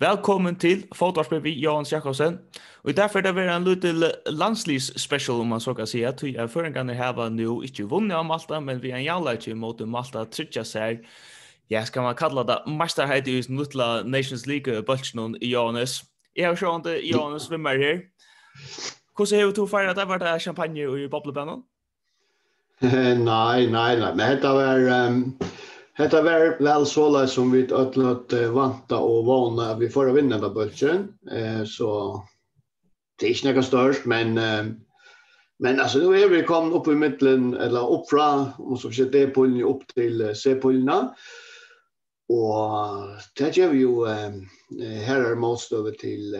Velkommen til Fotoarspel vi Johan Jakobsen. Og derfor det var en liten landslivs special om man så kan säga. Ty är förrän kan her var nå ikke vunnet av Malta, men vi er en jævla ikke mot Malta trycka sig. Ja, ska man kalla det masterheit i nutla Nations League bulchen i Johannes. Jag har sjående det Johannes vi mer här. Hur ser du to feiret? det var champagne och bubblebanan? Nej, nej, nej, men det var um... Hetta var väl så som vi ötlåt vanta och vana vi får vinna da bulchen. Eh så det er ikke noe størst, men men alltså nu är vi kom upp i mitten eller upp fra och så försökte det pullen upp till C-pullerna. Og det gjør vi jo eh, her er motstøve til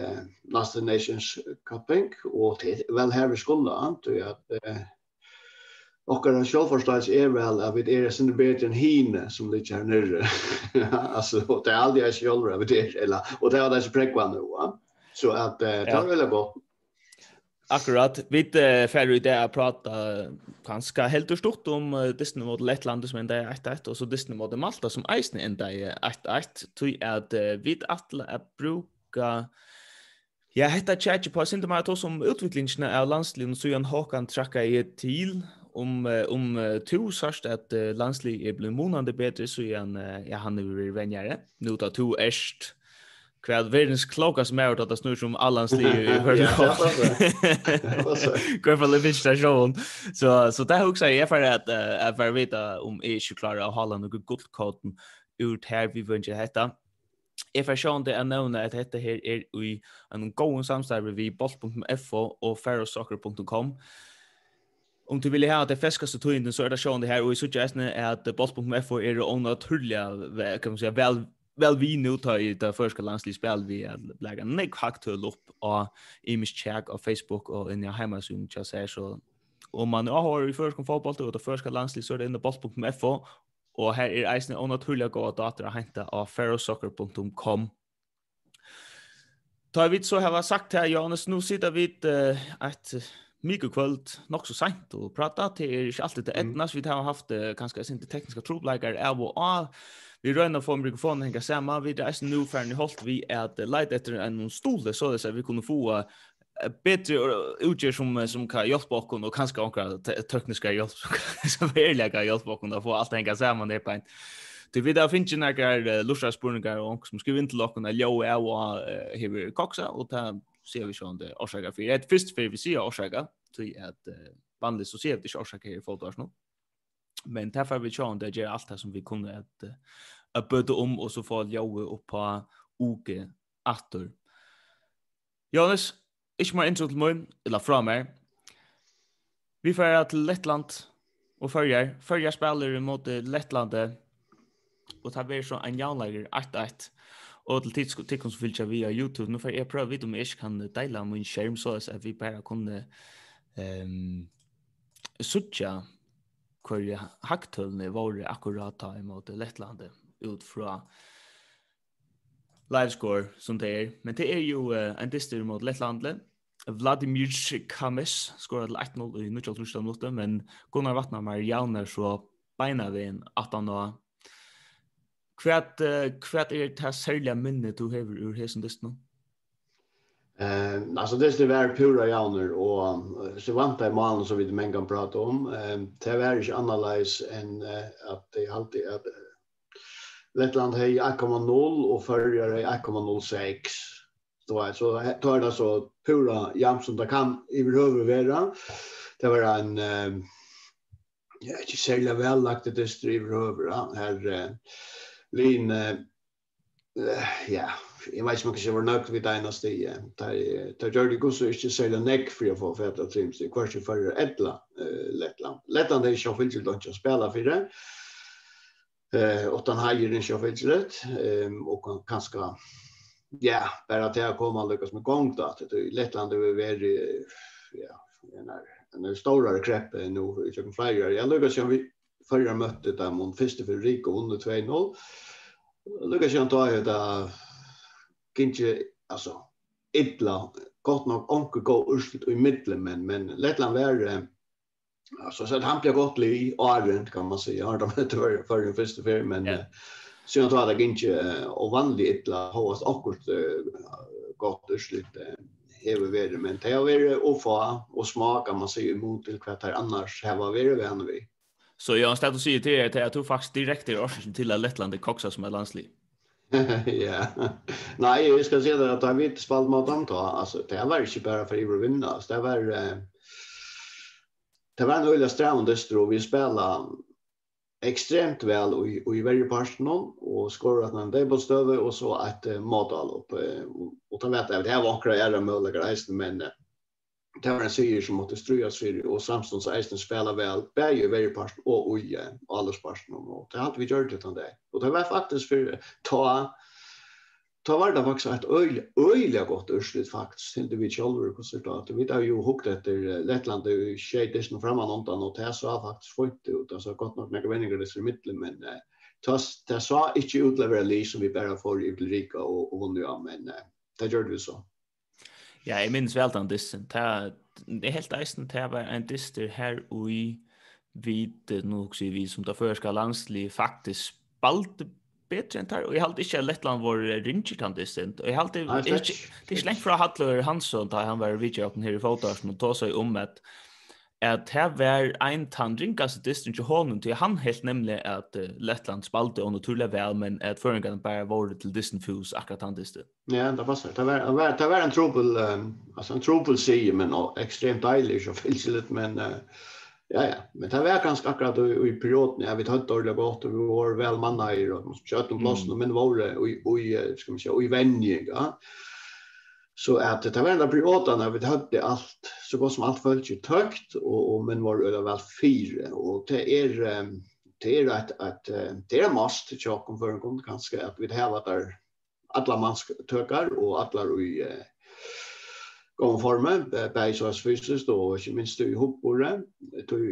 Last Nations Cupping, og til, vel her vi skulle, antar jeg at Och den självförstås är väl att det är sin bättre än hine som det här nere. alltså det är aldrig jag själv över det eller och det har det så präkva nu va. Så att det är väl bra. Akkurat, vi uh, färre i det att prata ganska helt och stort om uh, Disney mot Lettland som enda är 1-1 och så Disney mot Malta som eisen enda är 1-1 tror tog att uh, vi alla att bruka Ja, hetta chatje på sindum at oss om utviklingsna av landsliðin so Jan Håkan trakka i til om om to sørst at uh, landslig er blitt månande bedre så igjen uh, ja han er vi venjare. Nu ta to erst kvad verdens klokka som er at det snur som allans liv i hörn. Går for det finns där så så så där jeg for at jeg for för vita om jeg ikke klarer å holde och gott ut her vi vill inte heta. If I det er nevne at dette her er i en god samstarve vi bolt.fo og ferrosoccer.com om du vill ha det feskaste tiden så är det sjående det här och i så just är att boss.f är onaturliga kan man säga väl väl vi nu tar i det första landslagsspel vi er lägga nek hakt upp och i mis tjekk av Facebook og in i hemmasyn just säger så. Om man har i första fotboll och det första landslag så er det inne Boss.fo, och här är eisne onaturliga goda data att hämta av ferrosoccer.com Ta vi så har sagt här Jonas nu sitter vi et mycket kvöld nog så sent och prata till er inte alltid det etnas. Vi har haft kanske inte tekniska troblikar är och av vi rönnar från mikrofonen hänga samma vi det är nu färdig hållt vi att light efter en stol så det så vi kunde få bättre utgör som som kan hjälpa oss och kanske några tekniska hjälp som verkliga hjälp hjälpa oss att få allt hänga samma det på en Det vi där finns ju några lustra spurningar och som skriver in till locken att jag är och hever koxa och ta ser vi sånn det årsaker for. Et først for vi sier årsaker, tror jeg at uh, vanlig så ser vi ikke årsaker i fotoars nå. Men derfor vi sånn det gjør alt det som vi kunne at, uh, at bøte om og så få ljøve opp på uke atter. Jonas, ikke mer intro til morgen, eller fra meg. Vi får til Lettland og Førjar. Førjar spiller mot Lettlandet og tar vi så en jaunleger 8-1. Og til tid tikkun som fylgja via YouTube, nu får jeg prøve vidt om jeg ikke kan deila min skjerm så at vi bare kunne um, suttja hver haktølene våre akkurat ta imot Lettlandet ut fra livescore som det er. Men det er jo uh, en distur mot Lettlandet. Vladimir Kamis skorar til 1-0 i 0-0 minutter, men Gunnar Vatnamar jauner så beina vi en 18 år Kvat kvat er ta særliga minne du hevur ur hesen dysna. Eh, alltså det är väl pura jauner och så vant det malen som vi det men kan prata om. Ehm det är analyze inte analys en att det alltid att Lettland har 1,0 och förrjar har 1,06. Då är så tar det så pura jam som det kan i vara. Det var en eh, jag är inte särskilt väl lagt det i över här Lin Lyn, ja, jeg vet ikke om jeg var nøk vid det eneste i. Det gjør det god så ikke særlig nekk for å få fæta trims Det i kvart for etla Lettland. Lettland er ikke fyllt ikke å spela for det. Eh, åttan hajer en sjåfilsrätt ehm och kanske ja, bara till att komma lyckas med gång då att det i Lettland det är ja, en en stor större krepp nu i Köpenhamn. Jag lyckas ju förra mötet där mot första för Rico under 2-0. Lucas Jan tar ju där kanske alltså illa gott nog onkel gå urslut i mitten men men Lettland var alltså så att han blev gott li Ireland kan man säga har de inte varit för den första för men yeah. så jag tror att det inte och vanligt illa hos akkurat gott urslit heve vere, men det har vært å få og smaka man sier, imot til hva det annars vi det venn vi. Så jag har stått och säger till er att jag faktiskt direkt är orsaken till att Lettland är koxa som är landslig. ja. Nej, jag ska säga det att jag inte spalt mot dem då. Alltså, det var inte bara för att vinna. Det var... Eh, det var en öjla strävande och vi spelade extremt väl och i, i varje parten och skorat en debelstöve och så ett eh, matall upp. Och ta vet det här var akkurat jävla möjliga men... Eh, det var en seger som måtte ströjas för och Samson så Eisen spelar väl bär ju varje part och oje och allas parten och det har vi gjort utan det och det var faktiskt för ta ta var det också ett öl öliga gott urslut faktiskt till det vi själva resultat vi har ju hukt efter Lettland och Schweiz och framan och det så faktiskt fint ut alltså gott nog några vänner det i mitten men tas det så inte utlevera li som vi bara får i Ulrika och och nu men det gjorde vi så. Ja, jeg minns vel den dissen. Ta, det er helt eisen, til å være en dister her i vid, nå sier vi som da førska landslig, faktisk spalte betre enn tar, og jeg halte ikke at Lettland var rinjikantistint, og jeg halte, det er ikke lengt fra Hattler Hansson, da han var vidtjøkken her i fotarsen, og tog seg om at at her var ein tann ringas distin til honom til han helt nemlig at uh, Lettland spalte og naturlig vel, men at føringan bare var til distin fus akkurat han distin. Ja, det var Det var, det var, det var en trobel, um, altså en trobel sige, men extremt ekstremt deilig og fylsilet, men uh, ja, ja, men det var ganske akkurat i, i perioden, ja, vi tatt dårlig godt, og vi var vel manna i, og kjøtt om plassen, mm. men var det, og, og, skal man si, og i venning, ja. Uh Så at det var en av privatarna vi hade alt, så godt som alt følte ikke tøkt, og, og men var det vel fire, og det er, det er att, att det er mest til tjocken for en gang, kanskje, at vi har varit där alla manstökar och alla i eh, gångformen, bäg så fysiskt och inte minst i hopbordet.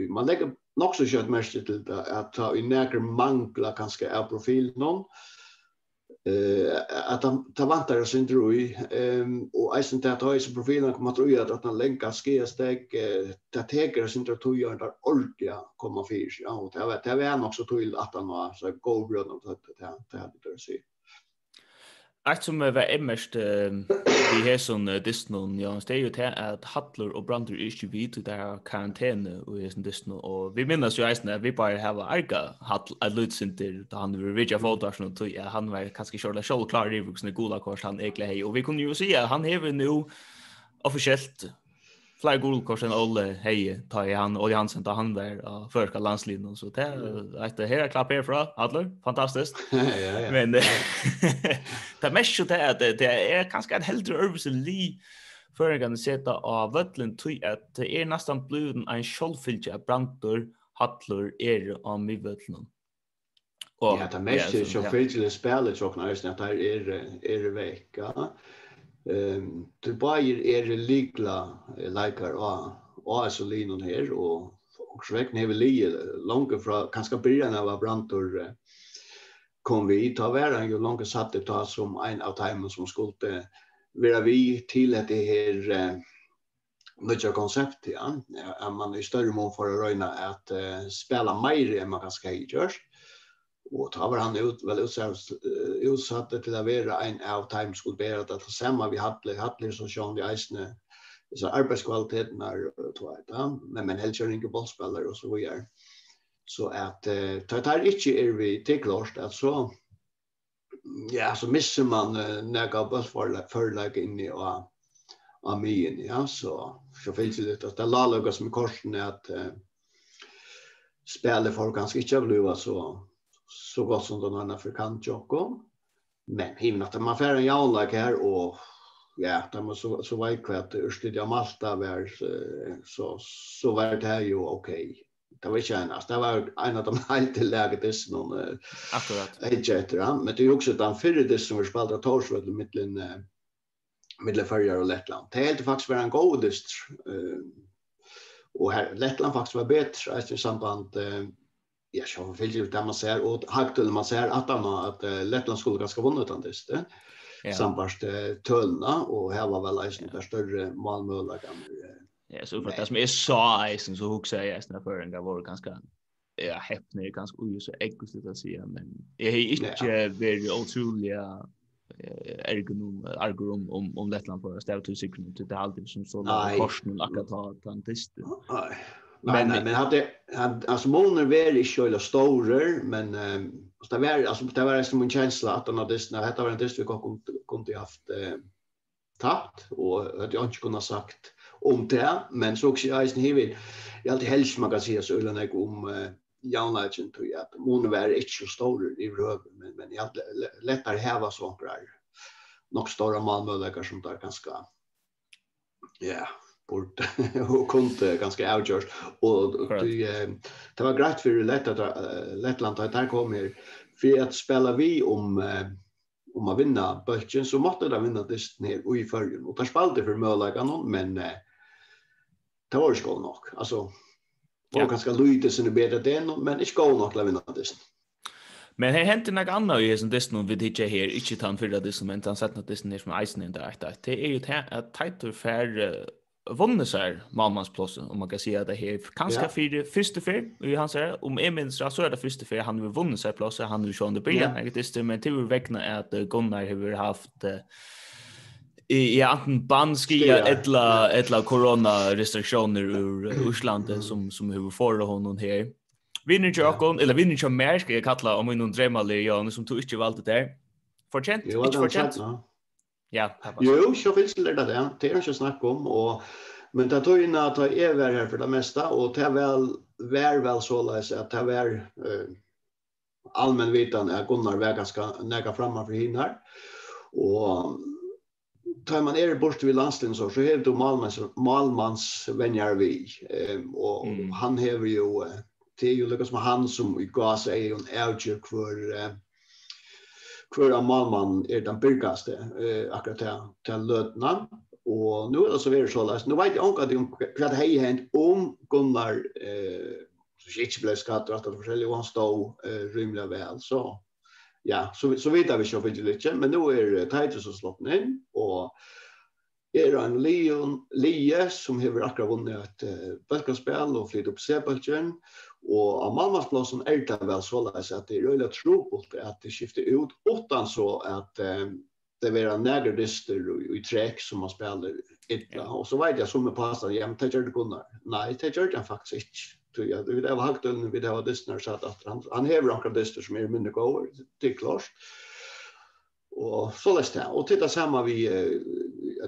Man lägger nog så kött mest till att ta i näkare mangla kanske av profilen någon eh att han tar vantar och synd roi ehm och isen det att ha profilen kommer att röja att han länka ske steg det teker och synd att göra där ordliga komma fyrs ja och det vet det är nog så till att han var så god grund att det det det det Eit som var emmerst i hesson Disney, ja, det er jo til at Hattler og Brandur er ikke vidt ut av karantene i hesson Disney, og vi minnes jo eisen at vi bare har arga Hattler, at Lutsinter, da han var vidja fotar og tog, ja, han var kanskje kjørla sjål klar i vuksne gola kors han egentlig hei, og vi kunne jo si at han hever nu offisielt fler guldkors än Olle Heje tar han Olle Hansen tar han där och förska landslinjen så det är ett här klapp härifrån Adler fantastiskt men det mest det är det det är kanske en helt övelse li för jag kan sätta av vötlen tui att det är nästan bluden en skjoldfylja brantor hattlor är av myvötlen Ja, det mest är skjoldfylja spelet så knas när det är är vecka. Ehm till bajer er likla likar va. Och så linon här och svek när vi ligger långt från kanske början av brantor kom vi ta vara ju långt satt det ta som en av timern som skulle vara vi till att det här nya koncept ja är man i större mån för att röna att spela mer än man kanske har gjort Och tar var han ut väl utsatt till att være en av time skulle bära att det samma vi hade hadde som Sean i Eisne så arbetskvaliteten är tvåta men men helt inte bollspelare och så vidare. Så att det tar inte är vi til klart at så ja så missar man några bollspelare förlag in i och myen, ja, så så finnes det at det lalagas med korsen att spiller folk ganska inte bluva så så gott som någon kan jocko. Men himlen att man får en jaunlag här och ja, där man så så var kvart östliga Malta var så så var det här ju okej. Det var inte en, det var en av de helt läget det som akkurat. Etc. Men det är också den förre det som vi spelade Torsvall mellan mellan Färjar och Lettland. Det är helt faktiskt var en godist eh och här Lettland faktiskt var bättre i samband ja, så vill ju där man ser och haktel man ser att han att Lettland skulle ganska vinna utan det. Eh? Ja. Sambarst tölna och här var väl en där större Malmö kan. Ja, så för det som är så isen så hooks jag nästan för en var ganska ja, häpne ganska ojust äggusligt att säga men jag har inte väldigt otroligt ergonom argum om om Lettland på stävtusikrum till det alltid som så korsnul akkurat tant. Nej. Men men, men hade han alltså molnen var i själva storer men um, det var alltså det var som en känsla att han hade snä hade varit det vi kom kom till haft tappt och att jag inte kunde sagt om det men så också jag är inte jag alltid helst man kan säga så eller när om eh, Janlagen tog jag att var inte så stor i röven men men jag lättare häva så några Nok stora malmöläkare som där ganska ja. yeah bort och kunde ganska outdoors och det det var grejt för Lettland Lettland att där kom här för att spela vi om om att vinna bulchen så måste de vinna det ner i följen och det spelade för möjliga någon men det var skol nog alltså var ganska lite så det bättre det men det skol nog att vinna det Men här hänt något annat i som det nu vid hitcha här inte tant för det som inte han sett något det som isen som isen att det är ju att tajtor vunnit så här plus om man kan säga att det här kanske ja. för första för och han säger om jag minns så är det första för han har vunnit sig plus han vil ju sjön det blir ja. det är men till vägna att Gunnar har haft i anten banski ja. etla etla corona restriktioner ur Ryssland som som hur får honom här vinner ju också eller vinner ju mer ska jag kalla om någon drömmer Leon som tog inte valt det där förtjänt inte förtjänt Ja, Jo, så finns det där det. Det är inte snack om och men det tog in att är över här för det mesta och det väl väl väl så läs att det är eh, allmän vitan är Gunnar väga ska näga framme för hinner. Och tar man er bort vid landstingen så så har du Malmans Malmans vänner vi ehm och mm. han har ju det är ju liksom han som i gas är en outer för eh, hver av malmannen er den byrgaste eh, akkurat til, til løtene. Og nå er det så veldig så løs. Nå vet jeg ikke om hva det har hendt om Gunnar eh, som ikke ble skatt og alt det forskjellige, og han stod eh, rymlig vel. Så ja, så, så vet jeg ikke om det ikke, men nå er Titus og slått inn, og er en Leon Lie som har akkurat vunnet et uh, bølgespel og flyttet opp C-bølgen. Uh, Og av malmarsblåsen er det vel såleis at det er røyla trobult at det skifter ut åttan så at um, det vera nære dyster og, i trekk som man spiller ytla. Og så vet jeg som er passet, ja, men det gjør det Gunnar. Nei, det gjør det han faktisk ikke. Ja, det var hagdønnen, det var dyster, så at han, han hever akkurat dyster som er mindre gåver, det er klart. Og så leste det. Og til det samme vi uh,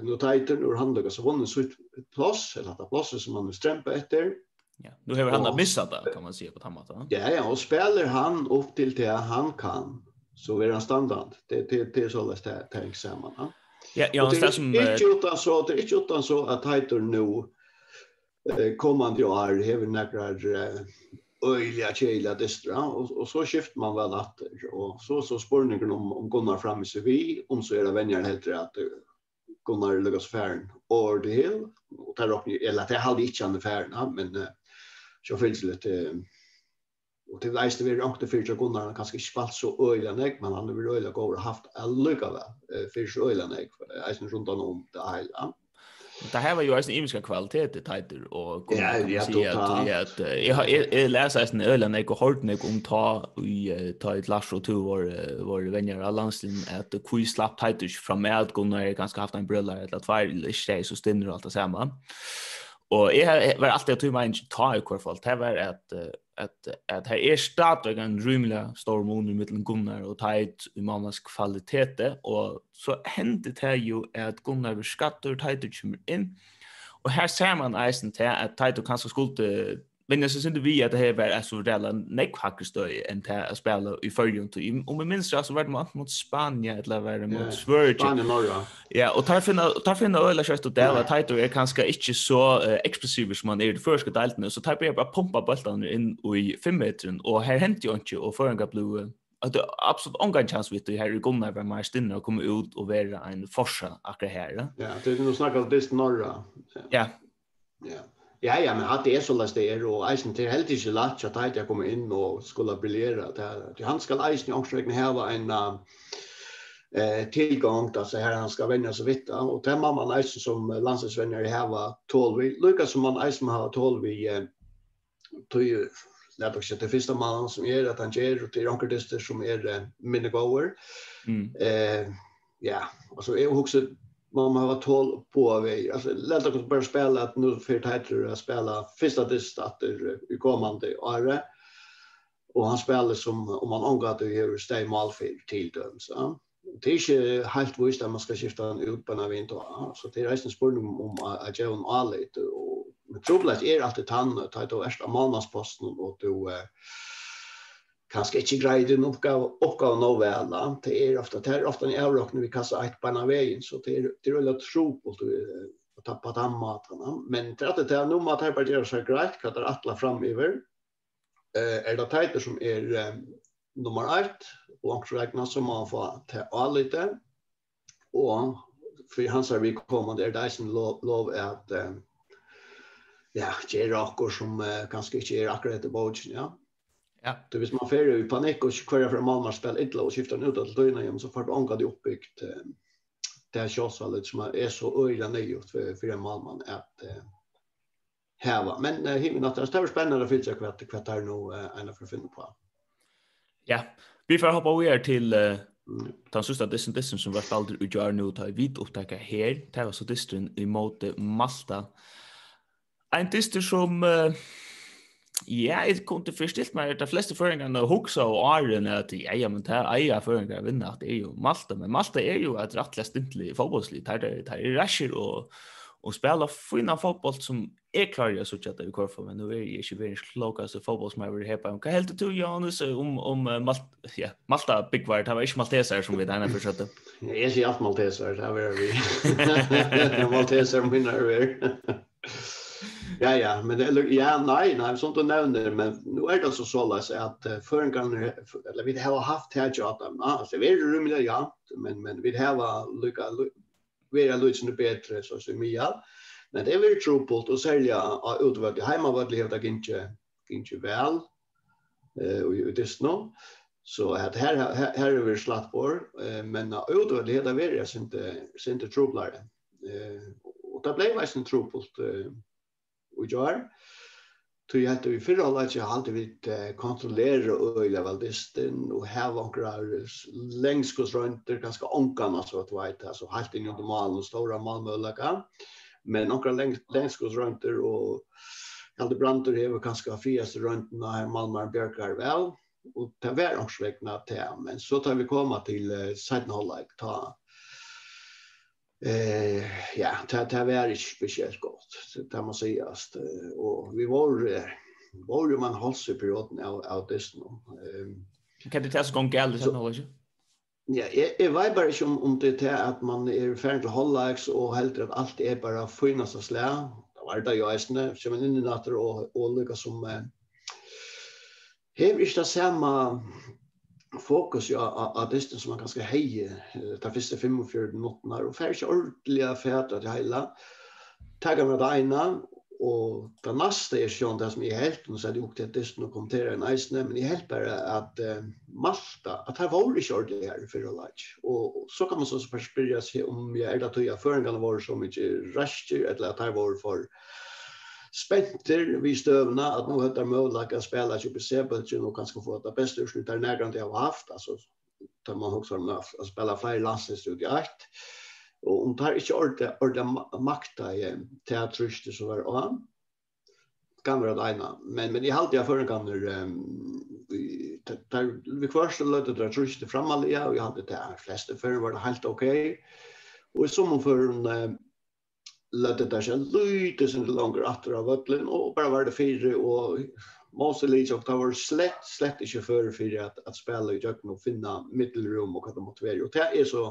notater når han løkker så vannet sitt plass, eller att plass som han strømper etter, Ja, nu har han missat det kan man säga på tammat. Ja, ja, och spelar han upp till det han kan så är han standard. Det det det är så läst det tänk samman. Ja, ja, ja det är som inte utan så det är inte utan så att Titor nu eh kommande år har några öjliga tjejliga dystra och, och så skiftar man väl att och så så spårningen om, om Gunnar fram i sig vi om så är det vänjar heter att Gunnar Lucas Färn or the hill och där upp eller det hade inte han färn men så finns det lite och det läste vi åkte för sig kunde han kanske spalt så öliga nek men han vill öliga gå och haft alluga va för så öliga är alltså runt om det hela. Det här var ju en imiska kvalitet i tajter och ja ja att jag jag läser en ölen nek och hört mig om ta i ta ett lash och två var var vänner av landslin att det kui slapp tajter fram med att Gunnar ganska haft en bröllare eller två eller så stinner allt det samma. Och jag var alltid att tog mig ta i kvar fall. Det var att att att här är stadigt en rymla stor mån i mitten Gunnar och tajt i mammas kvalitet och så hände det ju att Gunnar var skattor tajt ut kommer in. Och här ser man eisen till att tajt och kanske skulle men jag syns inte vi att det här var alltså reella nekvhackerstøy än til å spela i fyrjun til. Om vi minns det, så var det mot, mot Spania, eller var det mot Sverige. Spanien Norge. Ja, och tar finna, tar finna øyla kjøtt og dela, Taito är kanske inte så uh, eksplosiver som man är i det första delten. så tar jag bara pumpa bultarna in i fem femmeteren, og her hent jo ikke, og føringa blev att det är absolut ongan chans vet du här i Gunnar var mer stinna och komma ut och vara en forsa akkurat här. Ja, det är nog snackat bäst norra. Ja. Ja. Ja, ja, men att det er så løst det er, og eisen til helt ikke lagt at jeg kommer inn og skulle briljere. Han skal eisen i här var en eh, tilgang, altså her han skal vende så vidt, og det mamma man eisen som landslagsvenner heva tål vi. Lukka som man eisen har 12 tål vi, tog det er det første mannen som er, at han gjør, og til ångrekken som er minne gåver. Mm. Eh, ja, altså jeg husker man har varit tål på av i. Alltså lätt att börja spela att nu för tajtare att spela första dist att i kommande året. Och han spelar som om man ångar att det gör steg målfil till dem. Så. Det är inte helt visst att man ska skifta en ut på när vi inte har. Så det är en spurning om att göra en A. Och, men troligt är alltid tannet. ta är av värsta månadsposten och du kanskje ikke greier en oppgave, oppgave nå vel. Det är ofta det är ofta en avrock när vi kastar ett på vägen så det är det er veldig tro på att ta på den maten. Men det at det er noe mat här på det så grejt kan det alla fram över eh är det tajter som är nummer 1, också räkna som man får til all lite och för hans har vi kommande er det som lov, är att ja, det är akkur som kanske inte är akkurat i bogen, ja. Ja. Det vis man fer i panik och kvar fra Malmö spel illa och skiftar ut till døgnet igen så får du anka det oppbyggt det här shotsvalet som är så öjla nygjort för för en Malmö att häva. Men eh, himlen att det är spännande att fylla kvart kvart här nu eh, ena för finna på. Ja, vi får hoppa över till uh, den sista dissen dissen som vart aldrig utgör nu ta vid upptäcka här. Det var så dissen emot Malta. En dissen som Uh, Ja, jeg kunne forstilt meg at de fleste føringene hukse og åren at jeg ja, men det er eia føringer at det er jo Malta, men Malta er jo et rettelig stintelig fotbollslig, det er, det er rasjer og, og spiller fina fotboll som er klar jeg suttet at det vi kvar for, men nå er jeg ikke veldig klokast fotboll som jeg vil hepa. Hva helt du, Janus, om, om Malta, ja, Malta byggvar, det var ikke Malteser som vi denne for skjøtte? Jeg sier alt Malteser, det er vi. Malteser minner vi. Ja, ja, men eller, ja, nej, nej, sånt du nämner, men nu är det så så sållas att förrän eller vi har haft här ju att, alltså vi är rumliga, ja, men, men vi har lycka, vi är lycka bättre, så som vi. Men det är väl tropult att sälja hemma hemmavärde, det inte, inte väl, eh, och i snå. Så att här här är vi slatt på men utöver det där är inte inte trublare. Eh och det blev ju en trubbelt og gjør. Tog jeg hette vi fyrre alle ikke halte vi kontrollere øyla valdisten og heva onkra lengskusrønter, ganske onkan altså at veit, altså helt inn i malen og stora malmøllaka, men onkra lengskusrønter og Hjalde Brandur hever kanskje friast røntene her Malmar Bjørkar vel, og det var årsvekna til, men så tar vi komma til uh, Seidenhollag, ta Eh, ja, det, det var inte speciellt gott, det måste sägas. Och vi var, var ju man hålls i perioden av, av dessen. Ehm kan du ta så gång det sen då, Ja, jeg, jeg vet bare ikke om, om det er at man er ferdig til håndlags og helt at alt er bare finnes og slag. Det var det jo eisende, som en innenatter og, og lykke som eh, hever ikke det samme fokus ja av det som man ganska heje ta första 45 minuterna och färska ordliga färt att hela tagga med det ena och det nästa är ju det som är helt och så det jag det som och kommentera en isne men i helt bara att uh, Malta att här var det kört det här för lunch och så kan man så förspira sig om jag är det att jag för var så mycket raster eller att här var för spenter vi stövna att nu heter Mölak att spela sig på Sebelchen och kanske få det bästa urslut där närgant det har haft. Alltså tar man också om att spela fler landslagsstudie 8 och om tar inte ordet ordet makta i teatrist så var och kan vara det ena men men i halt jag för en kan där vi första lötte det trist framallia och jag hade det flesta för var det helt okej och i sommar för lette det seg lyte det langer atter av vøtlen, og bare var det fire, og Moselis, og det var slett, slett ikke før for at, at spille i døgnet og finne middelrom og hva det måtte være. Og det er så,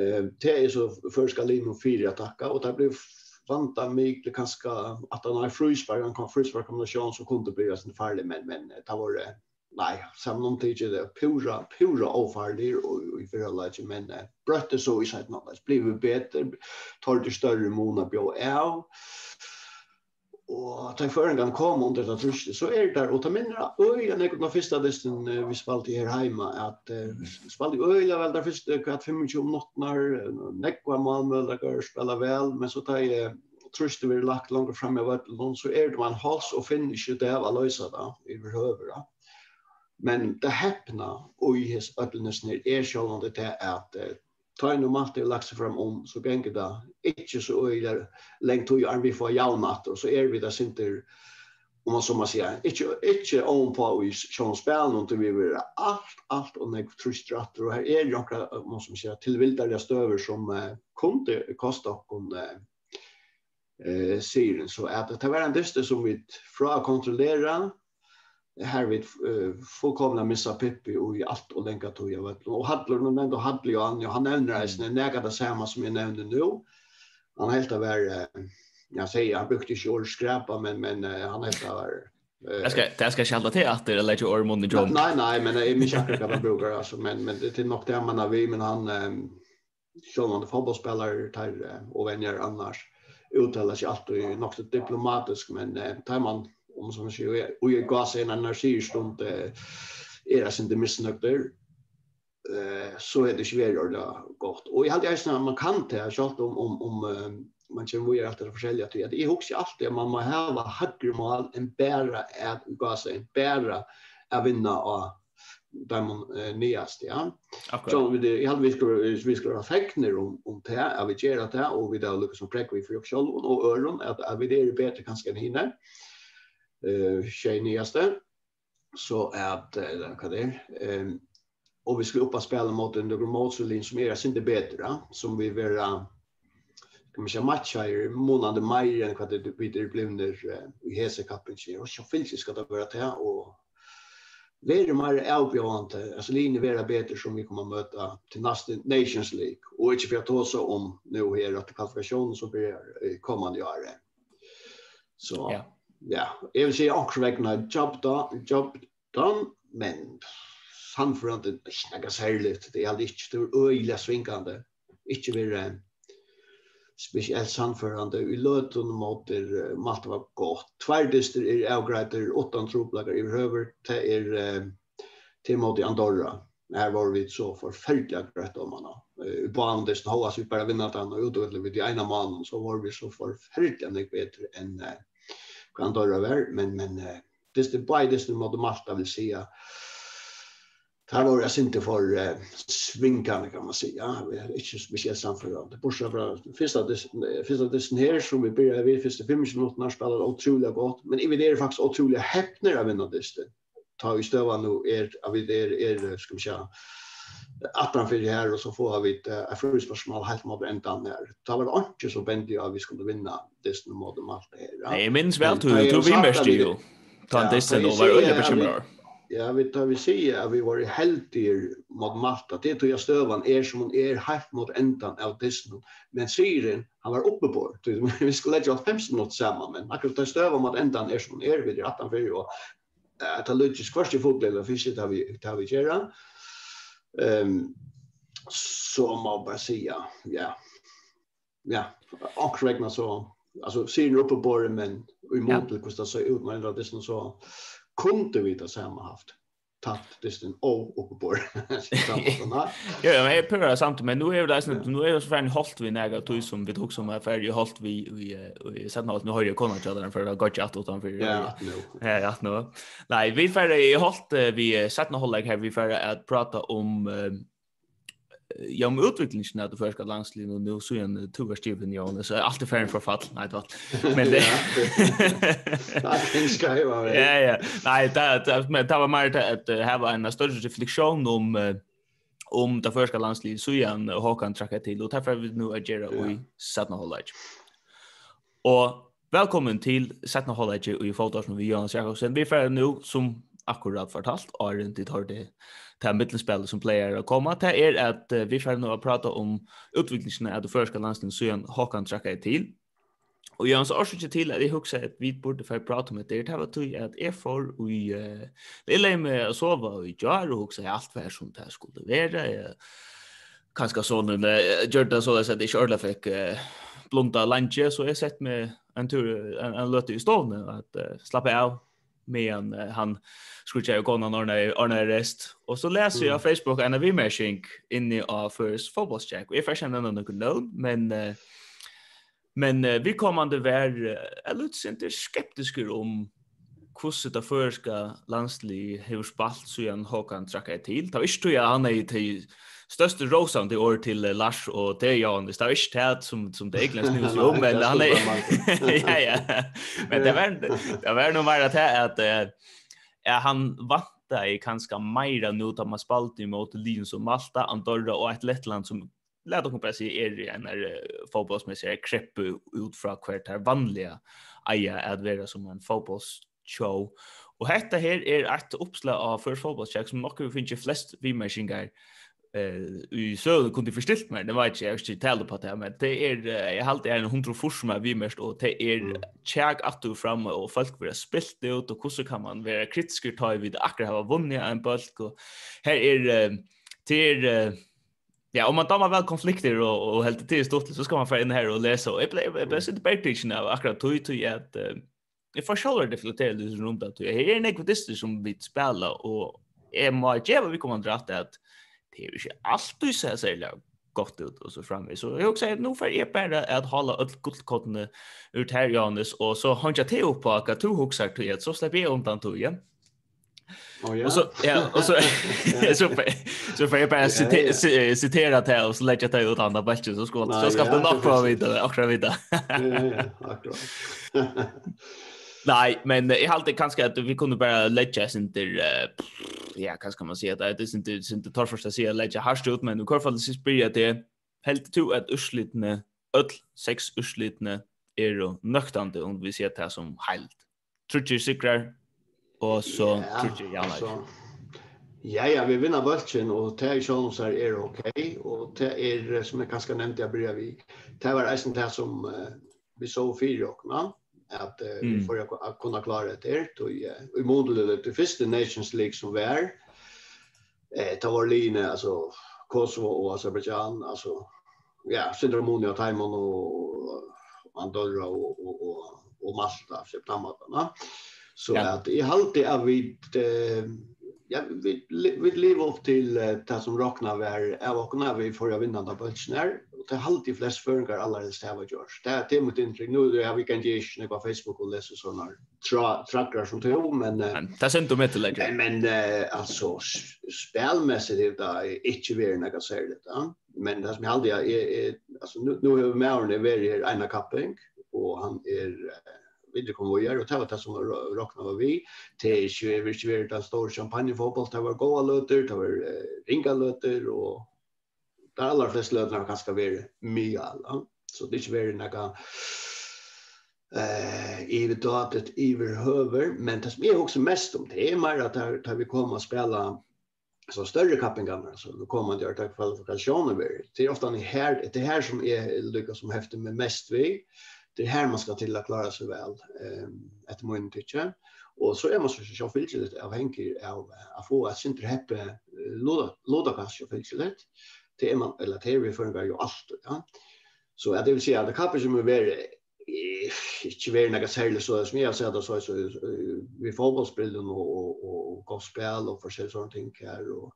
eh, det er så først skal inn og fire attacka, og det blir vanta mykle kanskje at han har fryspark, han kan fryspark kombinasjon, så kunne det bli en farlig, men, men det var nei, sammen om tid det pura, pura avfarlig og i förhållande men brött det så i seg noe, det blir bättre, tar det större måneder på av, og ta før en gang kom under det trusste så är det där och ta mindre øy, jeg nekker den första listan vi spalt här hemma att spalt öja väl där första kvart 25 minutter, nekker man Malmö där går spela väl men så tar jag det vi lagt långt fram i vart så är det man hals och finish det av lösa där behöver då Men det häppna och i hans öppnelsen är självande till att ta en normalt och lagt sig fram om så gänger det inte så öjlar längt tog arm vi får jaunat och så är vi där sinter om man som man säger inte inte om på i Sean spel någonting vi vill allt allt och när trustrattor och här är ju också man som säger tillvildare stöver som eh, kunde kosta och eh, eh syren så att det var en dyster som vi fra kontrollera här vid uh, fullkomna missa Pippi och i allt och länka tog jag vet och Hadler nu men då Hadler ju han han nämner det sen näga det samma som jag nämnde nu. Han helt av är jag säger han brukte ju ord skräpa men men han helt av är Jag ska det ska skälta till att det lägger ord mot John. Nej nej men det är mycket kan man brukar alltså men men det är nog det man har vi men han självande fotbollsspelare tar och vänner annars. Uttalar sig alltid något diplomatiskt men tar man om som sier, og jeg, og jeg seg en energistund, sier stund, er jeg sin det misnøkter, eh, så er det ikke veldig ordentlig godt. Og jeg hadde eisen at man kan det, selv om, om, om man kjenner hvor jeg det er forskjellig, at jeg, jeg husker alltid at man må ha høyere mål enn bare at gå seg, enn bare at vinna av dem eh, nyast, ja. Akkurat. Så vi, jeg hadde vi skulle, vi skulle ha fekner om, om det, at vi gjør det, og vi da lukkar som prekk vi for oss selv, og øren, at, at vi er bedre kanskje enn hinner. Eh, eh tjej nyaste så att eh, vad det ehm och vi skulle upp och spela mot en Gromotsolin som är inte bättre som vi vara kan man säga matcha i månader maj än vad det blir blev i hese kappen så och så fysiskt ska det vara det och Vär det mer avbjörande, alltså linje vara bättre som vi kommer möta till nästa Nations League. Och inte för att ta oss om nu här att kvalifikationen så blir kommande år. Så ja ja, jeg vil si akkurat vekkene job, da, job done, men samfunnet er ikke noe særlig, det er ikke stor øyelig svinkende, ikke være spesielt samfunnet, i løten måter mat var godt. Tverdister er avgreiter, åttan troplager i høver, det er til måte i Andorra. Her var vi så forferdelig akkurat om henne. I bandesten hva vi bare vinnet henne, og utover vi i ene mannen, så var vi så forferdelig mye bedre enn uh, kan dörra över men men det det by det som mode Malta vill säga Tar var jag inte för eh, svinkande kan man säga. Vi är inte speciellt samförande. Det bortsett från första första dessen här som vi börjar vid första fem när spelar otroligt gott. Men i det är faktiskt otroligt häpnar av vinna det. Ta ju stöva nu är av det är ska vi säga att han fyrir här och så får vi ett uh, førespørsmål helt mot endan her. Det var inte så bendig att vi skulle vinna dessen mot om allt det här. Nej, Nei, jeg minns vel, du, vi mest ju. Ta en dessen och var øyne bekymrar. Ja, vi tar vi sier att vi var heldige mot Malta. Det tog jag stövan är som hon är helt mot endan av dessen. Men Syren, han var uppe på. Vi skulle lägga oss 15 minutter samman. men akkurat det stövan mot endan är som hon är vid 18-4 og at det lykkes kvart i fotboll, og fisk det har vi gjerne. Uh, Ehm så må bara säga ja. Ja, och regna så alltså ser ni uppe på bordet men i mot det kostar så ut men det är så kunde vi det samma haft tatt dysten og oppe på Ja, men jeg prøver det samtidig, men nå er det sånn, nå er det så ferdig holdt vi nægget tog som vi tog som er ferdig holdt vi i setten av alt, nå har jeg kona til den for det har gått jatt utenfor. Ja. Ja, ja, no. Nei, vi ferdig holdt vi setten av holdt her, vi ferdig at prata om jag med utvecklingen att förska landslin och nu så en tuva Steven Jones så allt är färdigt för fall nej då men det Ja. Ja nej det men det var mer att ha en större reflektion om om det förska landslin så igen Håkan tracka till och därför vi nu agera göra i Satna Hollage. Och välkommen till Satna Hållet i Fotos med Jonas Jakobsen. Vi får nu som akkurat fortalt, og rundt i tar det til middelspillet som pleier å komme, det er at uh, vi får nå å prate om utviklingen av det første landslinjen, så gjør Håkan trakk jeg til. Og jeg har også ikke til at jeg husker at vi burde få prate med det, det var tog at jeg får og jeg uh, leier meg å sove og jeg gjør og husker alt hva som det skulle være. Jeg, kanskje sånn, uh, gjør det så at jeg ikke ordentlig fikk uh, blunda lunge, så jeg sett med en tur, en, en løte i stovene, at uh, slappe av, medan uh, han skrutsar och gången ordnar ordnar rest och så läser jag mm. Facebook en av mesching in i our first check och jag känner någon någon loan men uh, men uh, vi kommande var uh, lite inte skeptiska om hvordan det förska landsli hur spalt så igjen Håkan trakk till til. visst var ja han är til störst rosan det år till Lars och det jag och det är inte det som som det egentligen snus om men han är ja ja men det var det var nog mer att att ja han vanta i kanske mer nu att man spalt mot Lyon som Malta Andorra och ett Lettland som lät och pressa är en fotbollsmässig krepp ut från här vanliga eja att vara som en fotbolls show. Og hetta her er eitt uppslag av First Football Check som nokkur ju flest vimerkingar. Uh, eh i söder kunde förstilt mig det var inte jag skulle tala på det men det är jag har alltid en 100 fors som vi mest och det är check att du fram och folk vill spilt det ut och hur kan man vara kritisk ta vid akkurat ha vunnit en bulk och här är det är Ja, om man tar med väl konflikter och och helt till stort så ska man få in här och läsa och jag blir så inte bättre nu akkurat tog ju att jag får själv reflektera lite runt att det är en ekvister som vi spelar och är mycket vad vi kommer att dra att det er jo ikke alt du ser særlig gott ut och så framme. Så jag också att nå för jeg bare at hålla alle guldkottene ut her, Janus och så han jag till på att du husker till ett så släpper jag undan till igjen. Oh, ja. Och så ja, och så så så får jag bara citera det till och så lägger jag det ut andra bältet så ska så ska det nog på vidare, akkurat vidare. Ja, akkurat. Nej, men jag har kanske att vi kunde bara lägga oss inte ja, kanske kan man säga att det är inte inte tar första säga lägga harst ut men i alla fall så blir det helt to att urslitne öll sex urslitne är då nöktande om vi ser det som helt. Trutjer sikrar och så trutjer jag Ja, ja, vi vinner völkjen, og det er ikke noe som er ok, og det er, som jeg kanskje nevnte jeg bryr vi, det var eisen det som vi så fire åkna, att mm. för att kunna klara det där då i modulet det första Nations League som var eh Tavarline alltså Kosovo och Azerbaijan alltså ja Syndromonia Taimon Timon och Andorra och och och, och Malta september va så ja. att i halvtid är vi eh, ja, vi, vi lever upp till uh, det som råkna var av och när vi förra vinnande av bulsen här. Och det har alltid flest føringar allerede det här var görs. Det är till mitt inntrykk, nå har vi kan ge inte på Facebook og lese sånne tra trackar som tog, men... Uh, det er synd med till Men, men uh, altså, spelmässigt er det ikke värre när jag det. Ja? Men det som jeg aldri er, er, alltså, nu, nu har vi med årene vært her Einar kapping og han er... Uh, videre kom vi gjør, og det var det som råkna var vi. Det er ikke virkelig vært den store champagnefotball, det var gode løter, det var ringa løter, og där alla fleste løtene har ganska vært mycket. Så det är ju vært några eh i vet att det höver men det som är också mest om det är mer att där vi kommer att spela så större kappingar så då kommer det att ta kvalifikationer över det är ofta det här det här som är lyckas som häfte med mest vi det är här man ska till att klara sig väl ehm ett mån tycker och så är man så så filtret av henker av att få att synter heppe låda låda kanske filtret det är man eller det är för varje allt ja. Så att det vill säga att det kapet som är väl inte väl några särskilt så som jag sa så så vi fotbollsbilden och och och gospel och för sånt ting här och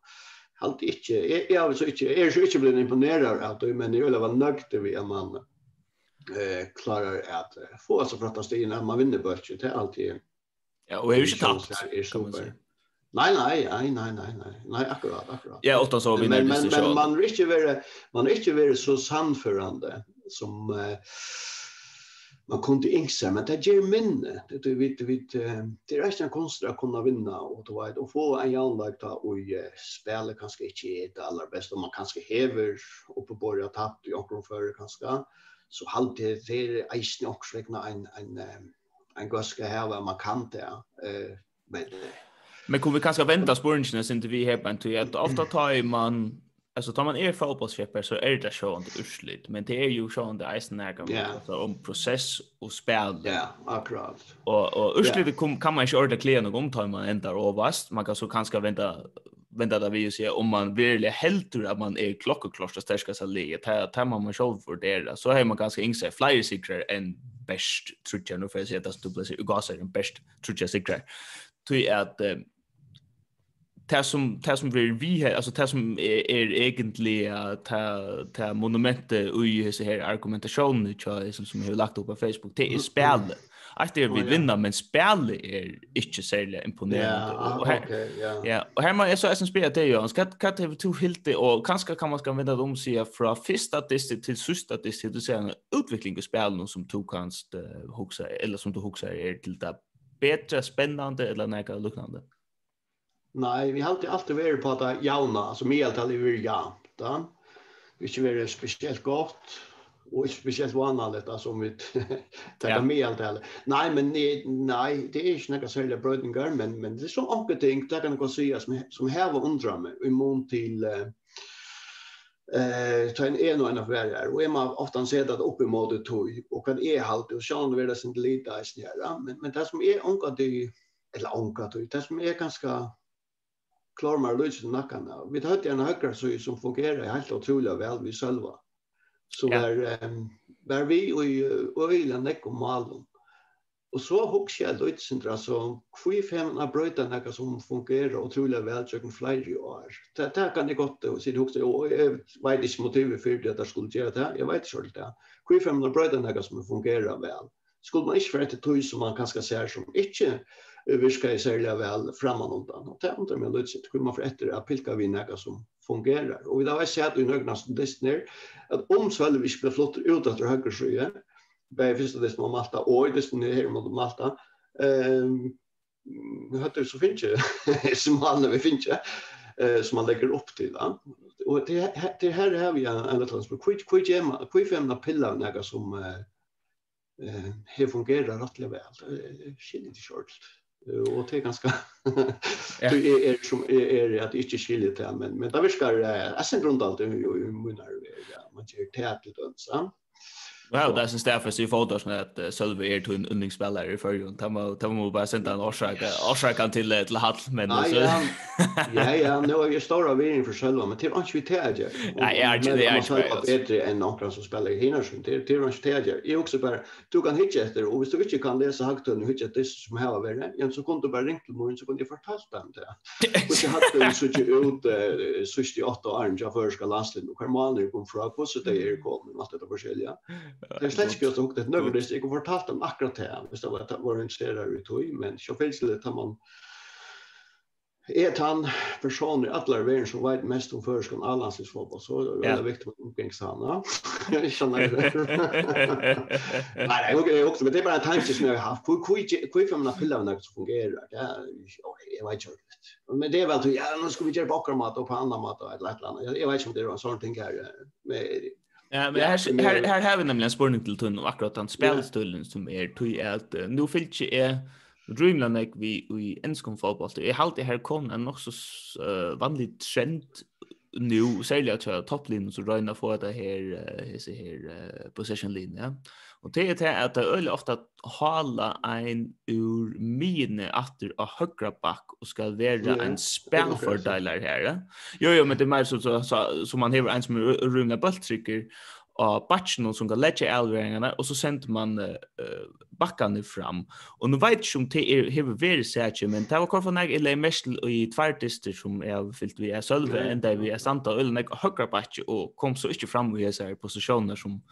allt inte jag vill så inte är så inte blir imponerad av det men det är väl var nöjd vi är man eh, klarar att få oss att prata stil när man vinner börsen. Det är alltid... Ja, och är ju inte tappt. Det är super. Nej, nej, nej, nej, nej, nej, nej, akkurat, akkurat. Ja, åtta så vinner men, men, men man är inte vara, man är inte vara så sannförande som eh, man kunde inse, men det ger minne. Det är vid, vet, det är inte en konst att kunna vinna och då vet, och få en jävnlag ta och spela kanske inte är det allra bästa. Man kanske häver och på borra tappt i omkring före kanske så halde fer eisen också regna en en en goska här vad man kan där eh men Men kommer vi kanske vänta spårningen sen inte vi här på till att ofta tar man alltså tar man er fotbollsskepper så är det så inte urslut men det är ju så inte isen här kan om process och spel. Ja, akkurat. Och och urslut kan man inte klä klena om tar man ändar och vast man kan så kanske vänta vända där vi ju ser om man verkligen helt tror att man är klockoklart så starka så läge ta ta man man själv för det så har man ganska inse flyer secret än best tror jag nu för att säga att det blir så gasar den best tror jag secret tror att det som det som blir vi här alltså det som är, är egentligen att ta monumentet i så här argumentationen tror som som har lagt upp på Facebook det är spel. Att det vi vinner men spel är inte särskilt imponerande. Ja, okej, ja. Ja, och här man är så som spelar det ju. Han ska kan det två helt och kanske kan man ska vända dem sig från första dist till sista dist till ser en utveckling i spelen som tog kanst huxa eller som du huxar är till det bättre spännande eller något liknande. Mm. Nej, vi har alltid alltid varit på att jauna, alltså medeltal är ju jaunt, ikke vært är speciellt gott och speciellt vanlig, alltså om vi tar ja. medeltal. Nej, men nej, det är inte noe særlig brødninger, men men det är så enkelt ting, där kan man säga som som här var undrar meg, i mån till eh ta en en och en av varje och är man ofta sett att uppe mot det tog och kan är halt och sjön vill det inte lite där men men det som är onka det eller onka det det som är ganska klarar man lysen nakkan av. Vi hade en högra så som fungerar helt otroligt väl vi själva. Så ja. var, um, var vi och öjla näck och malum. Och så hooks jag lysen där så kvui femna bröta näcka som fungerar otroligt väl jag flyger ju år. Det där kan det gott och så hooks jag vet inte motivet för det där skulle göra det. Jag vet själv det. Kvui femna bröta näcka som fungerar väl. Skulle man inte för att det tog som man kanske ser som inte virka ju særlig vel framanundan. Og det andre med lutset, hvor man får etter at pilka vi nega som fungerar. Og vi da har sett i nøgna som distner, at om Svelv ikke ble flott ut etter høyre sjøye, bare fyrst av det som Malta, og i det som er her mot Malta, um, høyre så finnes ikke, som alle vi finnes ikke, eh som man lägger upp till va. Och det det här har vi en liten så quick quick gemma quick femna pillar några som eh eh fungerar fungerat rätt väl. Shit short och det är ganska ja. det är er, som är er, att inte skilja det men men det verkar jag sen runt allt i hur munar ja man kör teater då så Ja, det är sen Stefan så i fotos med att Sölve är till en undningsspelare i förrjun. Det var ta må bara sända en orsak orsakan till till Hall men så. Ja, ja, ja, nu är ju stora vinning för Sölve, men till Anchi Tedje. är inte det Jag är ju så bättre än några som spelar i Hinnersund. Det till Anchi Tedje. Är också bara du kan hitcha efter och hvis du inte kan läsa högt och hitcha det som här var värre. Jag så kunde bara ringa till mig så kunde jag fortalt dem det. Och så hade du så ut så 68 år jag för ska lasta och Karl Malner kom från på så det är kom med något det på skilja. Det är slett spjort och det nödvändigt. Jag har fortalt om akkurat det Visst Hvis det var att vara intresserad i tog. Men så finns det att man är han person i alla världen som vet mest om förskan allandsfotboll så det är väldigt viktigt att omgängs han. Jag känner det. Nej, det är också men det är bara en tanke som jag har haft. Hur hur hur får man fylla något som fungerar? Det jag vet inte. Men det är väl att ja, nu ska vi göra bakgrundmat och på andra mat och ett lätt land. Jag vet inte om det är en sån ting här. Men Ja, men här här här har vi nämligen en spårning till tunn och akkurat den spelstullen som är tog att nu fyllt är Dreamland like vi i enskom fotboll. Jag har alltid här kom en också vanlig trend nu säljer jag till topplinjen så röna för det här så här position linje. Ja. Og det er det at det øyelig ofte hala ein ur mine atter av høyre bakk og skal være yeah. en spennfordeiler her. Jo, jo, men det er mer som, så, så, så man hever en som runga bøltrykker av batchen som kan lägga elväringarna och så sänder man uh, backarna fram. Och nu vet jag om det är hur vi ser men det var kanske när jag lägger mest i tvärtister som jag har fyllt vid Sölve än där vi är santa och när högra batch och kom så inte fram i så här positioner som,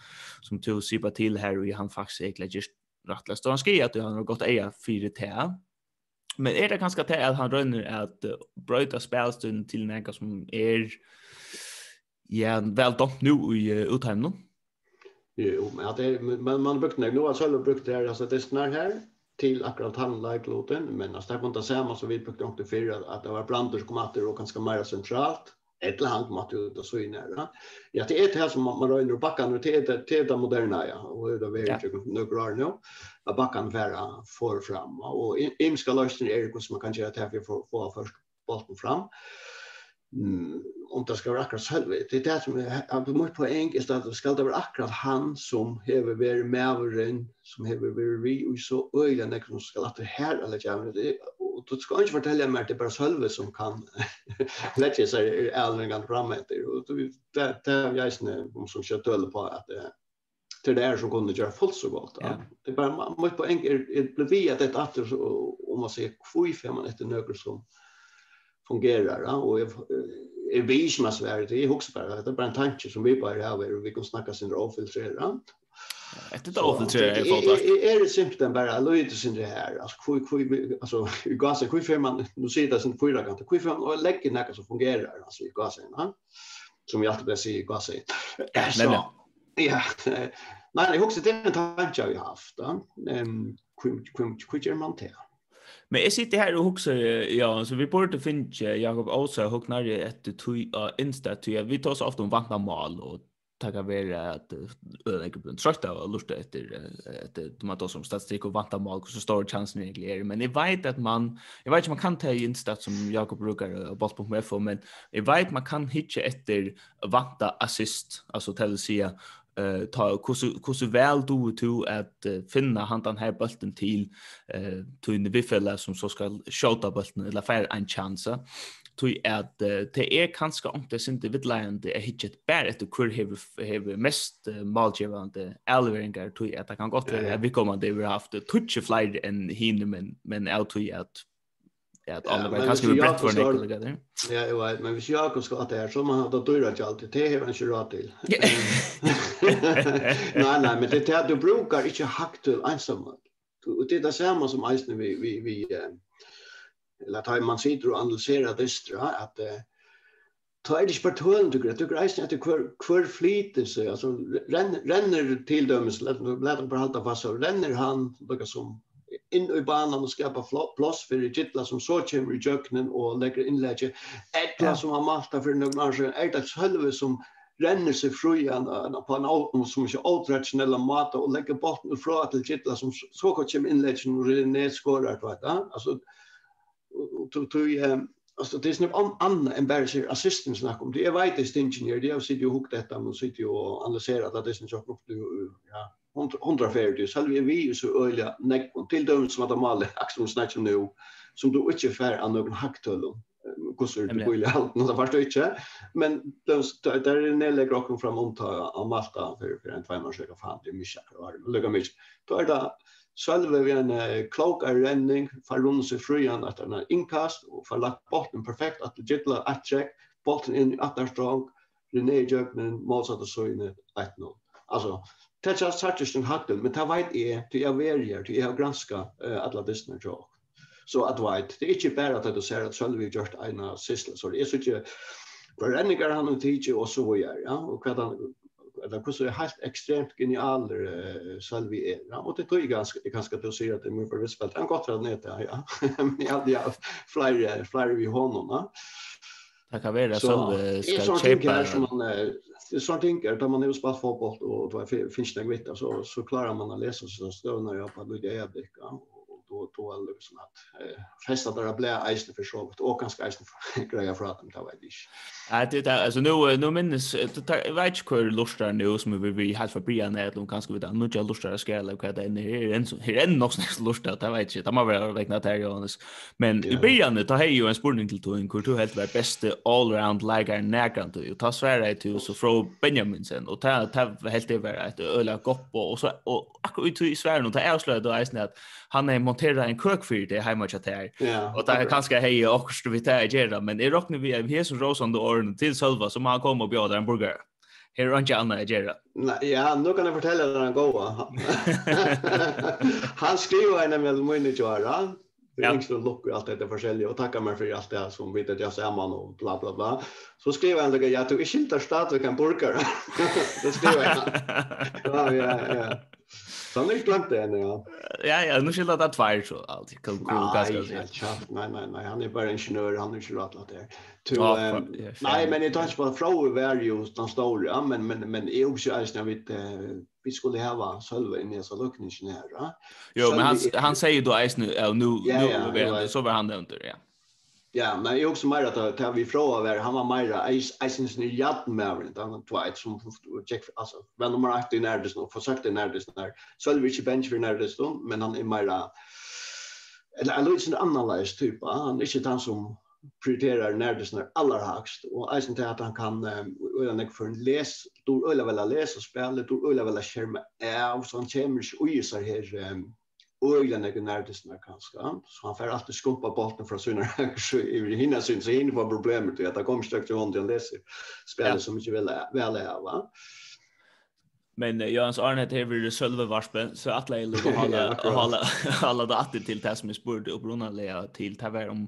som tog sypa till här och han faktiskt egentligen just rättlöst. Och han skriver att han har gått äga fyra till Men är det ganska till att han rönner att uh, bröta spelstunden till något som är ja, väl dock nu i uh, Utheim No? Jo, men det, man, man brukt nu, nu har Sölve brukt det här, alltså det är snarare här till akkurat handla i kloten, men alltså det kom inte man som vi brukte åkte för att, det var plantor som kom att det var ganska mer centralt, ett land kom att ut och så in här. Ja, det är det här som man, man röjner och backar nu, det är det, det moderna, ja, och det har ja. några år nu, att backan färra för fram, och imska lösningar är det som man kan göra det här för att få först bollen fram. Uh, om det skal være akkurat selv. Det er det som er på mitt poeng, er at det skal være akkurat han som hever vært maveren, som hever vært vi, og så øyelig enn som skal lette her, eller ikke. Og du skal ikke fortelle meg at det er bare selve som kan lette seg i elvingen fremme etter. Og det er jeg som ikke tøler på at det til det er som kunne gjøre folk så godt. Ja. Det er bare, mitt poeng er, er vi at det er at om man sier, hvorfor man etter nøkker som, fungerar ja? och är är vi som har det är också bara det är bara en tanke som vi bara har och vi kan snacka sin avfiltrera Ett ett det är fått Är det simpelt än bara löjt sin det här. Alltså hur hur alltså i gasa hur för man nu ser det sin fyra kan hur för och lägga näka så fungerar alltså i gasen ja? Som jag alltid säger Nej nej. Ja Nej, jag husar det en tanke jag har haft. Ehm, kvim kvim man kvim Men jeg sitter här og huxar, ja, så vi borde finne Jakob Åsa och huxar etter tog av Insta, tog vi tar så ofta om vantna mål och tacka at att ödelägger blir trøtt av och lusta efter att man tar som statistik och vantna mål och så står chansen egentlig er. men jeg vet att man jag vet att man kan ta i Insta som Jakob brukar og bolt på med men jeg vet man kan hitje etter vanta assist alltså till att säga eh ta hur kussu väl du to att finna han den här bulten till eh till Vifella som så ska skjuta bulten eller få en chans tui at te er kanska onkta sindi vidlaiandi er hitjet bær etter kur hever mest malgjevande alveringar tui at det kan godt være at vi kommande vi har haft tutsi flyr enn hinu men, men er tui at Ja, att alla vet kanske vi bättre för Nick eller det. Ja, jag vet, men vi ser också att det är så man har dyra jag alltid det här en kyrra till. Nej, nej, men det är att du brukar inte hakt ensam. Och det är det samma som alls när vi vi vi eller att man sitter och analyserar dystra att ta är det bara tålen du grej, du grej att det kvar kvar flyter så alltså renner till dömes, låt låt bara hålla fast så renner han lukar som inn i banan og skapa plass for gittla som så kommer i jøkkenen og legger innlegget. Etla som har malta for noen år siden, er det selve som renner seg fri på en åten som ikke åtrettsjonelle mat og legger botten fra til gittla som så kommer innlegget og det du vet, altså, tog, tog, Alltså det är snäpp annan en bara sig assistance snack om. Det är vet det engineer det har sitt ju hukt detta men sitt ju och analyserat att det är snäpp upp du ja hundra färdigt. Så vi är vi så öliga näckon. Till dem som att de alla axeln snatchen nu som du inte fär an någon hacktull. Kusser du vill allt något vart inte. Men där är nelle grocken från Monta av Malta för för en två månader fan det mycket kvar. Lägga mig. Då är det själva vi en klok renning för runse frian att en inkast och för lagt botten perfekt att jigla att check botten in att där strong. René Jöknen, Målsatt och Søyne, 1-0. Alltså, Det er sattest en hatten, men det vet jeg, til jeg verger, til jeg har gransket uh, alle disse til. Så at vet, det er ikke bare at du ser at Sølvi har gjort en av sysle, så det er så ikke hver enninger han har tidsi og så gjør, ja, og hva han, eller hvordan er helt ekstremt genial uh, vi er, ja, og det tror jeg ganske, jeg ganske til å si at det er mye for vispelt, han godt rann ned det, ja, men jeg hadde ja, flere, flere vi hånden, ja, Det kan være så skal kjøpe. Det er sånne ting er, da man jo spalt fotball og det finnes det vitt, så, så klarer man å lese så støvner jeg på at det er det, då då eller så att eh flesta där blir isen för så vet och kanske isen grejer för att de tar vet inte. Ja det där alltså nu nu minns det vet jag hur lustar nu som vi vi har för Brian där de kanske vet nu jag lustar ska eller vad det är en så här en också lustar det vet inte. De har väl räknat här Jonas. Men i Brian ta hej ju en spurning till tog en kultur helt var bästa all around lägger nägrant du ta svära till så från Benjaminsen och ta ta helt det var ett öla gopp och så och akkurat i Sverige och ta avslöjade då är att han är monterad invitera en kök för det hemma chat här. Och där kanske hej och så vi tar gärna men det rockar vi vi är så rosan då och till själva som han kommit och bjöd en burgare. Här är inte Anna Gera. Nej, ja, nu kan jag fortälla när han går. han skriver en med mun i Jara. Det är inte lucka allt det försäljning och tacka mig för allt det som vi att jag sa man och bla bla bla. Så skriver han det jag tog inte stat vi kan burgare. det skriver han. Ja, ja, ja. Så han Sen ikke glemt det nu. Ja, ja, ja nå skylder det tvær, så allt. Kan gå ganska så. nei, nei, nei, han er bare ingeniør, han är inte rätt att det. Till nei, men jeg tar ikke på fra å være jo den store, ja, men men men är också är snä vid vi skulle hava Sølve inn i så luckan ja. Jo, men han han säger då är nu nu nu så var han det under, ja. Ja, men jag också mer att ta vi fråga var han var mer isen sin jatt med inte han var som check alltså väl nummer 8 i närdes nu försökte närdes där så vi inte bench för närdes då men han är mer eller en liten analys typ han är inte han som prioriterar närdes när allra högst och isen till att han kan eller när för en läs då eller väl läs och spela då eller väl skärma är och sånt kommer ju så här øyla nek nærtisna kanska, så han fer alltid skumpa bolten fra synar så i hinna syn, så hinna var problemet til at det kom strøk til hånden han leser spelet som ikke vil vel er, va? Men uh, Jans Arne heter Hever Sølve Varspe, så at jeg lukker å holde det alltid til det som jeg spurte opprunnelig til, det var om,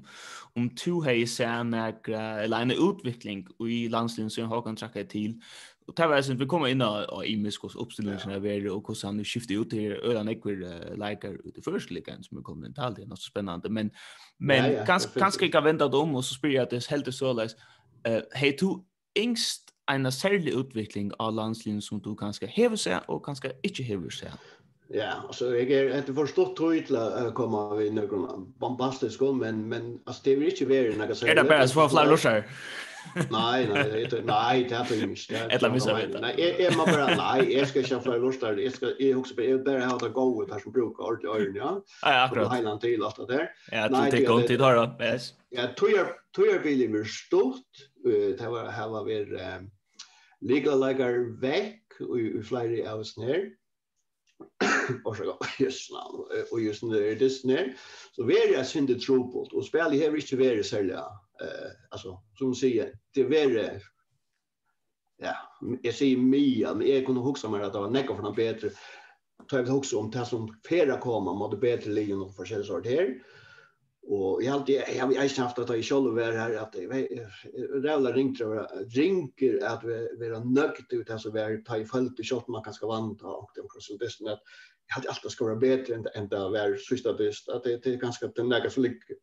om to hei sen eller en utvikling i landslinjen som Håkan trakket til, och tar väl sen vi kommer in och i Miskos uppställningen är väl och hur han skiftar ut till öra nekver likar ut i första ligan som kommer inte alltid det är något spännande men men kanske kanske jag väntar om och så spelar jag det helt så läs eh hej to ingst en særlig utvikling av landslinjen som du kanskje hever seg og kanskje ikke hever seg. Ja, alltså jag är inte förstått hur till att komma vid några bombastiska men men alltså det är ju inte värre när jag säger. Är det bara så flyr nei, nei, nei, det nej, det ikke. Et Eller missa vet. Nej, må bare nei, jeg skal ikke köpa en lustar. Jeg skal jeg husker jeg bare ha det gode der som bruker art i öronen, ja. Ja, akkurat. Og Highland till att der. Ja, det går inte där då. Yes. Ja, tror tror jag vill mer stort. Det var her var vi Liga lagar vekk og i flera av oss ner. Och så går just nu och just nu det är det ner. Så vi är synd det tropot och spel här är inte värre sälja eh alltså som säger det värre ja jag säger mer men jag kunde huxa mig att det var näka för något bättre tar vi huxa om det som fera kommer mot det bättre linjen och förskälla sort här och jag alltid jag har inte haft att jag själv var här att rävla og ringer att vi vara nökt ut alltså vi ta i följt i shot man kan ska vanta och den bäst att jag hade alltid ska vara bättre än det var sista bäst att det är ganska den där så ligger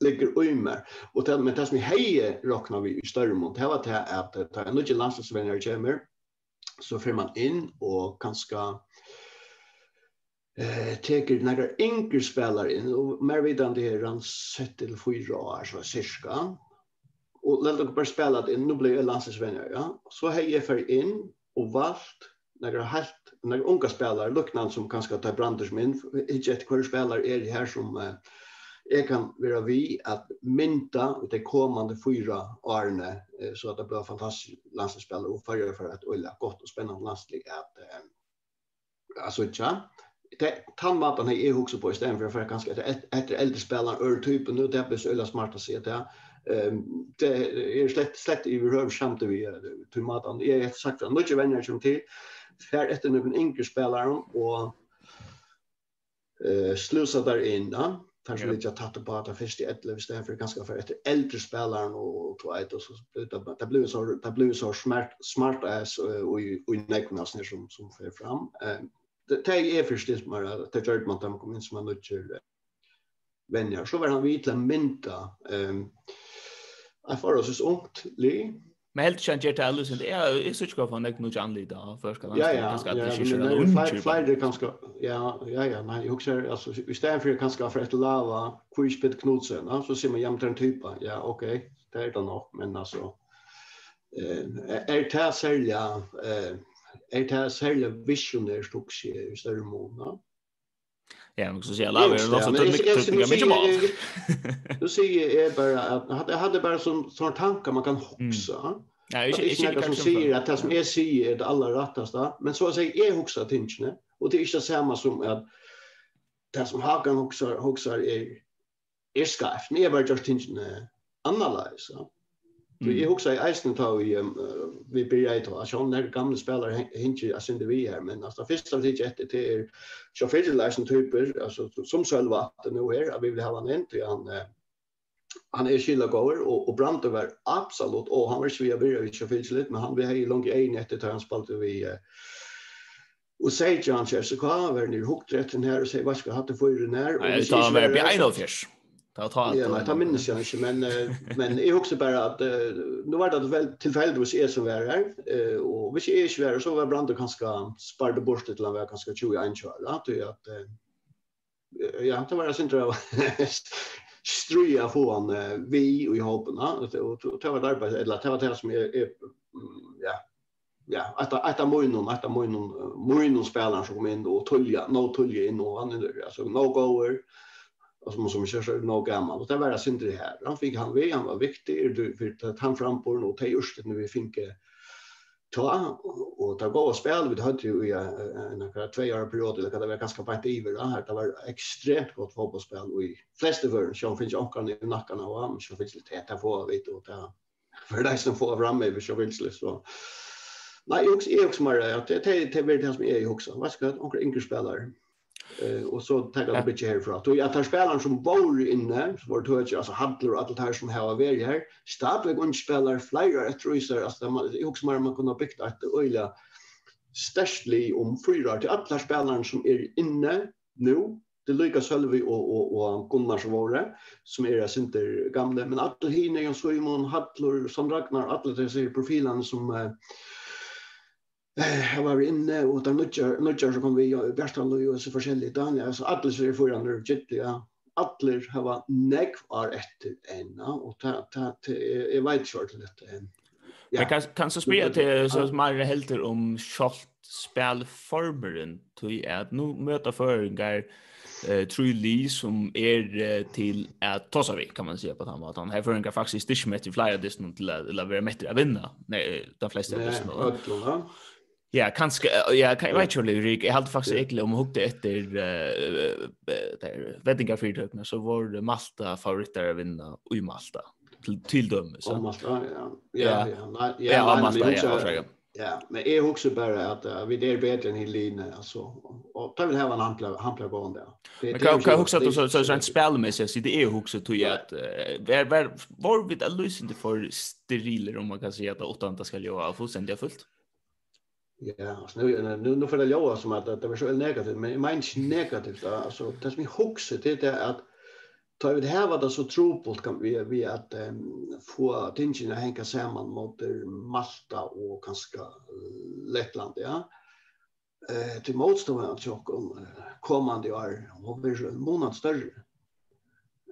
ligger i mer. Och det, men det som heje räknar vi i större mån, det var det att det är några landslagsvänner kommer, så får man in och ganska eh teker några enkla spelare in och mer vidan det är han sett till fyra år så cirka. Och lät och bara spela att nu blir landslagsvänner, ja. Så heje för in och vart några helt några unga spelare, luknan som kanske tar branders min inte ett kvar spelare är det här som eh, jeg kan være vi at mynda ut de kommande fyra årene eh, så at det blir fantastisk landslagsspill og fyrir for at øyla godt og spennende landslag at eh, altså ikke det tannmaten jeg husker på i stedet for jeg kanskje etter, äldre eldre spillere øre typen nu det blir så øyla smart å si at det Um, det er slett, slett i behøver samt vi til maten. Jeg har sagt at mye venner som til, fer etter noen yngre spillere og uh, slusa der inn. Ja? tar så lite tatt på att först i ett i stället för ganska för ett äldre spelaren och två ett och så det blev så det blev så smart smart as och och näknas när som som för fram. Det är först det man det gör man dem kommer in som man nutcher vänner. Så var han vid till mynta ehm Jag får oss ungt li, Men helt kjent gjør det ellers, det er jo ikke hva han ikke noe annerledes da, først kan han ganske at det ikke skjer noe unnkyr. Flere ganske, ja, ja, ja, nei, jeg husker, altså, i stedet for ganske for et lava, hvor ikke knudsen, så sier man hjemme til en type, ja, ok, det er det nok, men altså, er det særlig, er det særlig visjonær stokk, i større måned, Ja, men så säger alla vi också att det mycket mål. Du säger är bara att jag hade bara som sån tankar man kan huxa. Ja, jag är inte kanske säger att det som är säger är det allra rättaste, men så att säga är huxa tingen och det är inte samma som att det som Hakan huxa huxa är är skaft. Nej, bara just tingen analyse. Mm. Jag också i Eisen tar vi vi börjar ta att hon när gamla spelare hinner alltså inte vi här men alltså första det är ett det är chaufförlösen typer alltså som själva att nu är att vi vill ha en ent han han är skilla går och och Brant var absolut och han var svär börjar vi chaufförlösen men han vi har ju långt en efter tar han spalt vi Och säger John Chester, så kommer han ner hukt rätten här och säger, vad ska jag ha till för den här? Nej, det tar han med på 1,5 ta ta att Ja, nej, ta minns jag inte men men är också bara att nu var det väl tillfälligt så är som var här och vi är ju svär så var brand och kanske sparade bort till var kanske 20 inchar att det att ja, det var synd tror jag få han vi och i hoppen och ta vart arbete eller ta vart det som är ja ja att att Moinon att Moinon Moinon spelaren som kom in och Tulja no Tulja in och han är alltså no goer som som kör så nog gammal och det var synd det här han fick han vi han var viktig för att han fram på och ta just när vi fick ta och ta gå och spela vi hade ju i en några två år period eller det vara ganska bättre i det här det var extremt gott fotbollsspel och i flesta världen så finns också i nackarna och han så finns det täta på vet och ta för det som får fram över så vill så Nej, jag också är också mer att det det det som är i också. Vad ska jag? Onkel Inger spelare. Eh och så tar det här för att jag tar spelaren som bor inne, så var det alltså handlar och allt här som har varit här. Startväg och spelar flyer ett rusar alltså där man också mer man kunde bygga att öliga stärstli om fyra till alla spelaren som är inne nu. Det Luka Sölvi och och och Gunnar som var det som är alltså inte gamla men alla hinner ju så i mån Hallor som Ragnar alla de ser profilerna som Jag var inne och där nudjar, nudjar så kom vi i Bertrand och forskjellige forskjellig dagen. Alltså alla så är förra nu ja. Alla har neck var ett ena och ta ta jag vet inte vart det än. Ja. Jag kan kan så spela till så som mer helter om short spel förberen till att nu möta föringar eh True Lee som är till att ta sig kan man säga på han att han har föringar faktiskt inte med till flyer distance till att vara med att vinna. Nej, de flesta av. Ja, kanske ja, kan, jag vet ikke om Jag hade faktiskt faktisk om hukte efter eh där weddingar för det så var Malta favoriter att vinna i Malta, till till dem Så. Om Malta, ja. Ja, ja, ja, ja, Malta, ja, ja, ja, men är också bara att vi det bättre än Helene, altså, og da vil jeg handla en hampla där. Men kan kan också att så så en spelmässigt så det är också tog jeg var var vi da løsende för steriler, om man kan säga att 8 skal jo ha fullständigt fullt? Ja, alltså nu nu nu för det jag som att det var så negativt, men jag menar inte negativt alltså det som jag huxar det är att tar vi det här vad det så tropult kan vi vi att um, få tingen att hänga samman mot Malta och kanske Lettland, ja. Eh till motståndaren att jag om kommande år och vi är en månad större.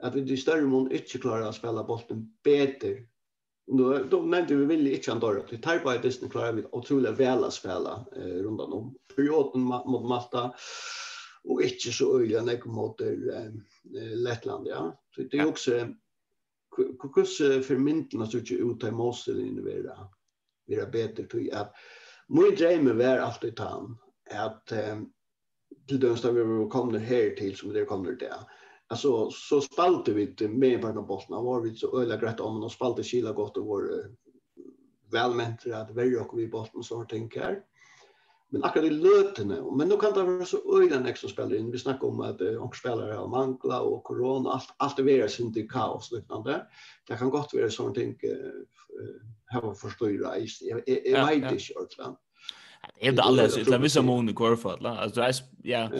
Att vi det större mån inte klarar att spela bollen bättre Då, då nämnde vi väl inte ändå att vi tar på Disney klarar vi otroligt väl att spela eh, runt om. Perioden mot Malta och inte så öliga när kom mot eh, Lettland. Ja. Så det är också hur för mynten så inte ut i måste innovera. Vi är bättre till att min dröm är alltid han att eh, till dömsta vi kommer här till som det kommer där alltså så spalte vi inte med på den bollen var vi så öliga grett om och spalte skila gott och var välment att välja och vi bollen så har tänker men akkurat i lötene men nu kan det vara så öliga nästa som spelar in. Vi snackar om att uh, och spelare har mangla och corona. Allt allt det är synd i kaos liknande. Det kan gott vara sånt tänk uh, ha förståra i jag vet inte ordentligt Det är det alldeles, det är vissa mån i korfadla. Alltså, ja,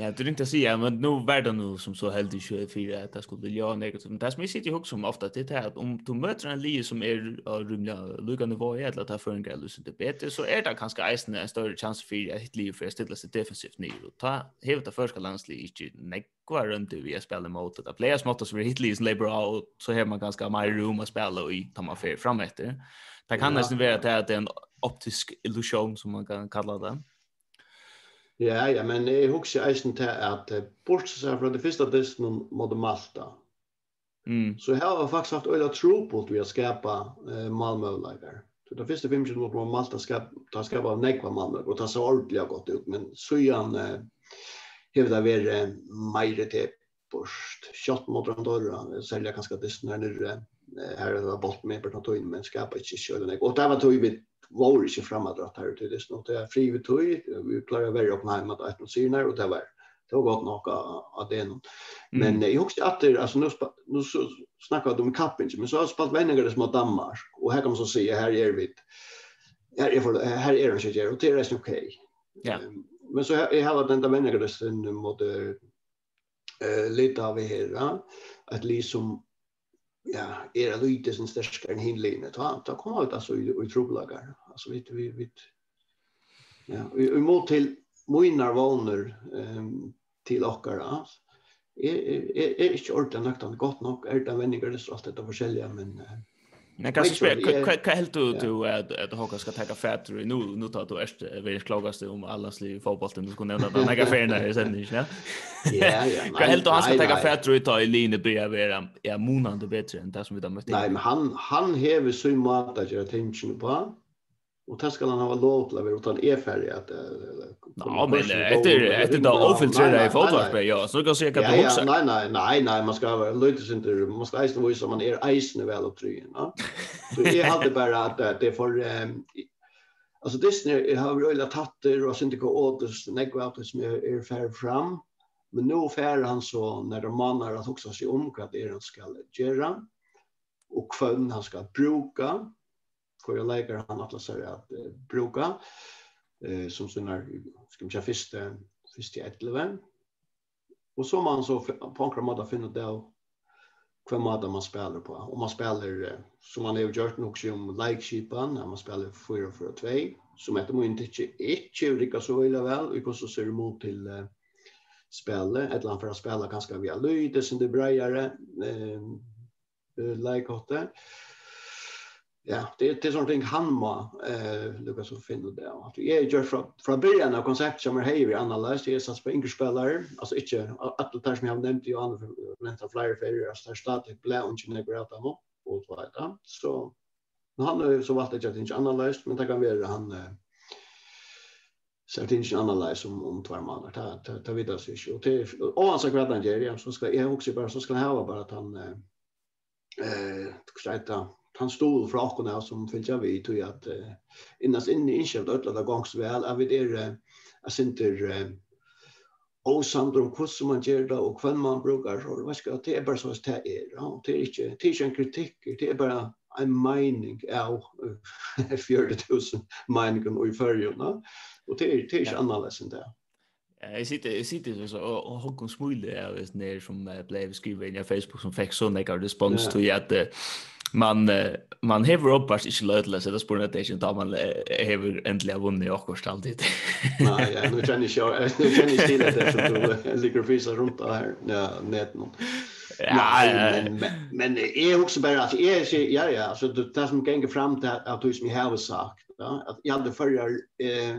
Ja, det är inte att säga, men nu var det nu som så helt i 24 att det skulle göra negativt. Men det som jag sitter ihåg som ofta, det är att om du möter en liv som är av rymliga lugga nivåer eller att ta för en grej eller bättre, så är det kanske eisen en större chans för att ett liv för att ställa sig defensivt ner och ta hevet av första landslig inte nekva runt vi att spela mot det. Det är smått som är ett liv som är bra och så har man ganska mer rum att spela och i tar man fram efter. Det kan nästan vara att det är en optisk illusion som man kan kalla det. Ja, ja, men jeg husker eisen til at bortsett seg fra det første dysten mot Malta, Mm. Så jeg har faktisk haft øyla tro på at vi har skapa uh, Malmö-lägare. Så det første fem som var Malta skap, ta skapa av Nekva Malmö og ta så ordentlig godt ut. Men Sujan eh, hävdar vi eh, meire til Borst. Kjott mot Randorra, sälja kanskje dysten her nere. Eh, här har jag bort med på att men skapa inte kjölen. Og det var tog vi var ikke fremadrett her til det, så det er fri vi tog, vi klarer å være oppe hjemme til et noe syner, og det var det var godt nok av det någon. Men mm. jag husste att det altså, nå, nå snakker snackar om kappen men så har jeg spalt venninger som har Danmark, og her kan man så si, her er vi her er, for, her er det ikke, og det er resten ok. Ja. Men så jeg har den der venninger som måtte uh, eh av her, va att liksom ja, er det lite som stärskare enn hinlinje, da, da kommer ut altså i, i trobelager. Altså, vi, vi, vi, ja, vi, vi må til mina vanor um, til åkare. Alltså. Er, er, er, er ikke ordentlig nok, godt nok, er det vendinger, det er alt dette forskjellige, men uh, Men kan spela kan helt du du att att Hawkins ska ta fatter nu nu tar du är väldigt klogast om alla sliv fotbollen du skulle nämna den här affären där sen inte ja. Ja ja. Kan helt du han ska ta fatter ta i linje börja vara ja monande bättre än det som vi då mötte. Nej men han han häver så i mat att göra tension på. Och det ska han ha lov till att utan e-färg att Ja men efter efter då ofiltrera i fotbollsspel ja så kan se kan det också. Nej nej nej nej man ska vara lite inte man ska inte visa man är isen väl upp tröjan va. Så jag hade bara att det för alltså Disney har ju alla tatter och synte gå åt det nägg ut som är fair fram. Men nu färre han så när de manar att också se om vad det är han ska göra och kvön han ska bruka hur lägger han att säga att uh, bruka eh som såna ska vi säga första första 11 och så man så på en måte finner det hva måte man spelar på. Om man spelar som man har gjort nok som like sheepan när man spelar 4 4 2 som heter man inte ikke lika så illa väl og så ser mot till uh, spelet eller annet för att spela ganska via lyd det som det brejare eh uh, like hotte ja, det det är sånt han må eh Lucas och Finn och det att vi är ju från från början av koncept som är hej vi analyserar det är så på engelska spelare alltså inte att det som jag har nämnt ju andra av flyer för att starta blå och inte några att må och så där så nu han har så valt att jag inte analyserat men det kan vara han så det är inte analys om om två månader ta ta ta vidare sig och det och han ska kvar den så ska jag också bara så ska han ha bara att han eh eh ska han stod fra akkurat som fyllt jag vid tog at uh, innan inne inköpt ötlade gongs vel. Är vi där jeg synter och samt om hvordan man gjør det og hvem man bruker og vad ska det er bare sånn det er. Ja det er ikke det er ikke en kritikk. Det er bare en mening av uh, 40.000 meningen och i färgerna og det er, det är inte annerledes enn det Ja, jeg sitter jeg sitter så og, hugger en smule av det som ble skrivet inn i Facebook som fikk sånn ekkert respons till att man man hever upp vars ikkje lødla, så det spurnar at det ikkje da man hever endelig av vunni okkurst alltid. Nei, ja, nu kjenner ikkje nu kjenner ikkje til det som du ligger fysa rundt her, ja, neten. Ja, men men är också bara att är ja ja alltså det som gänger fram till att du som jag har sagt ja att jag hade förra eh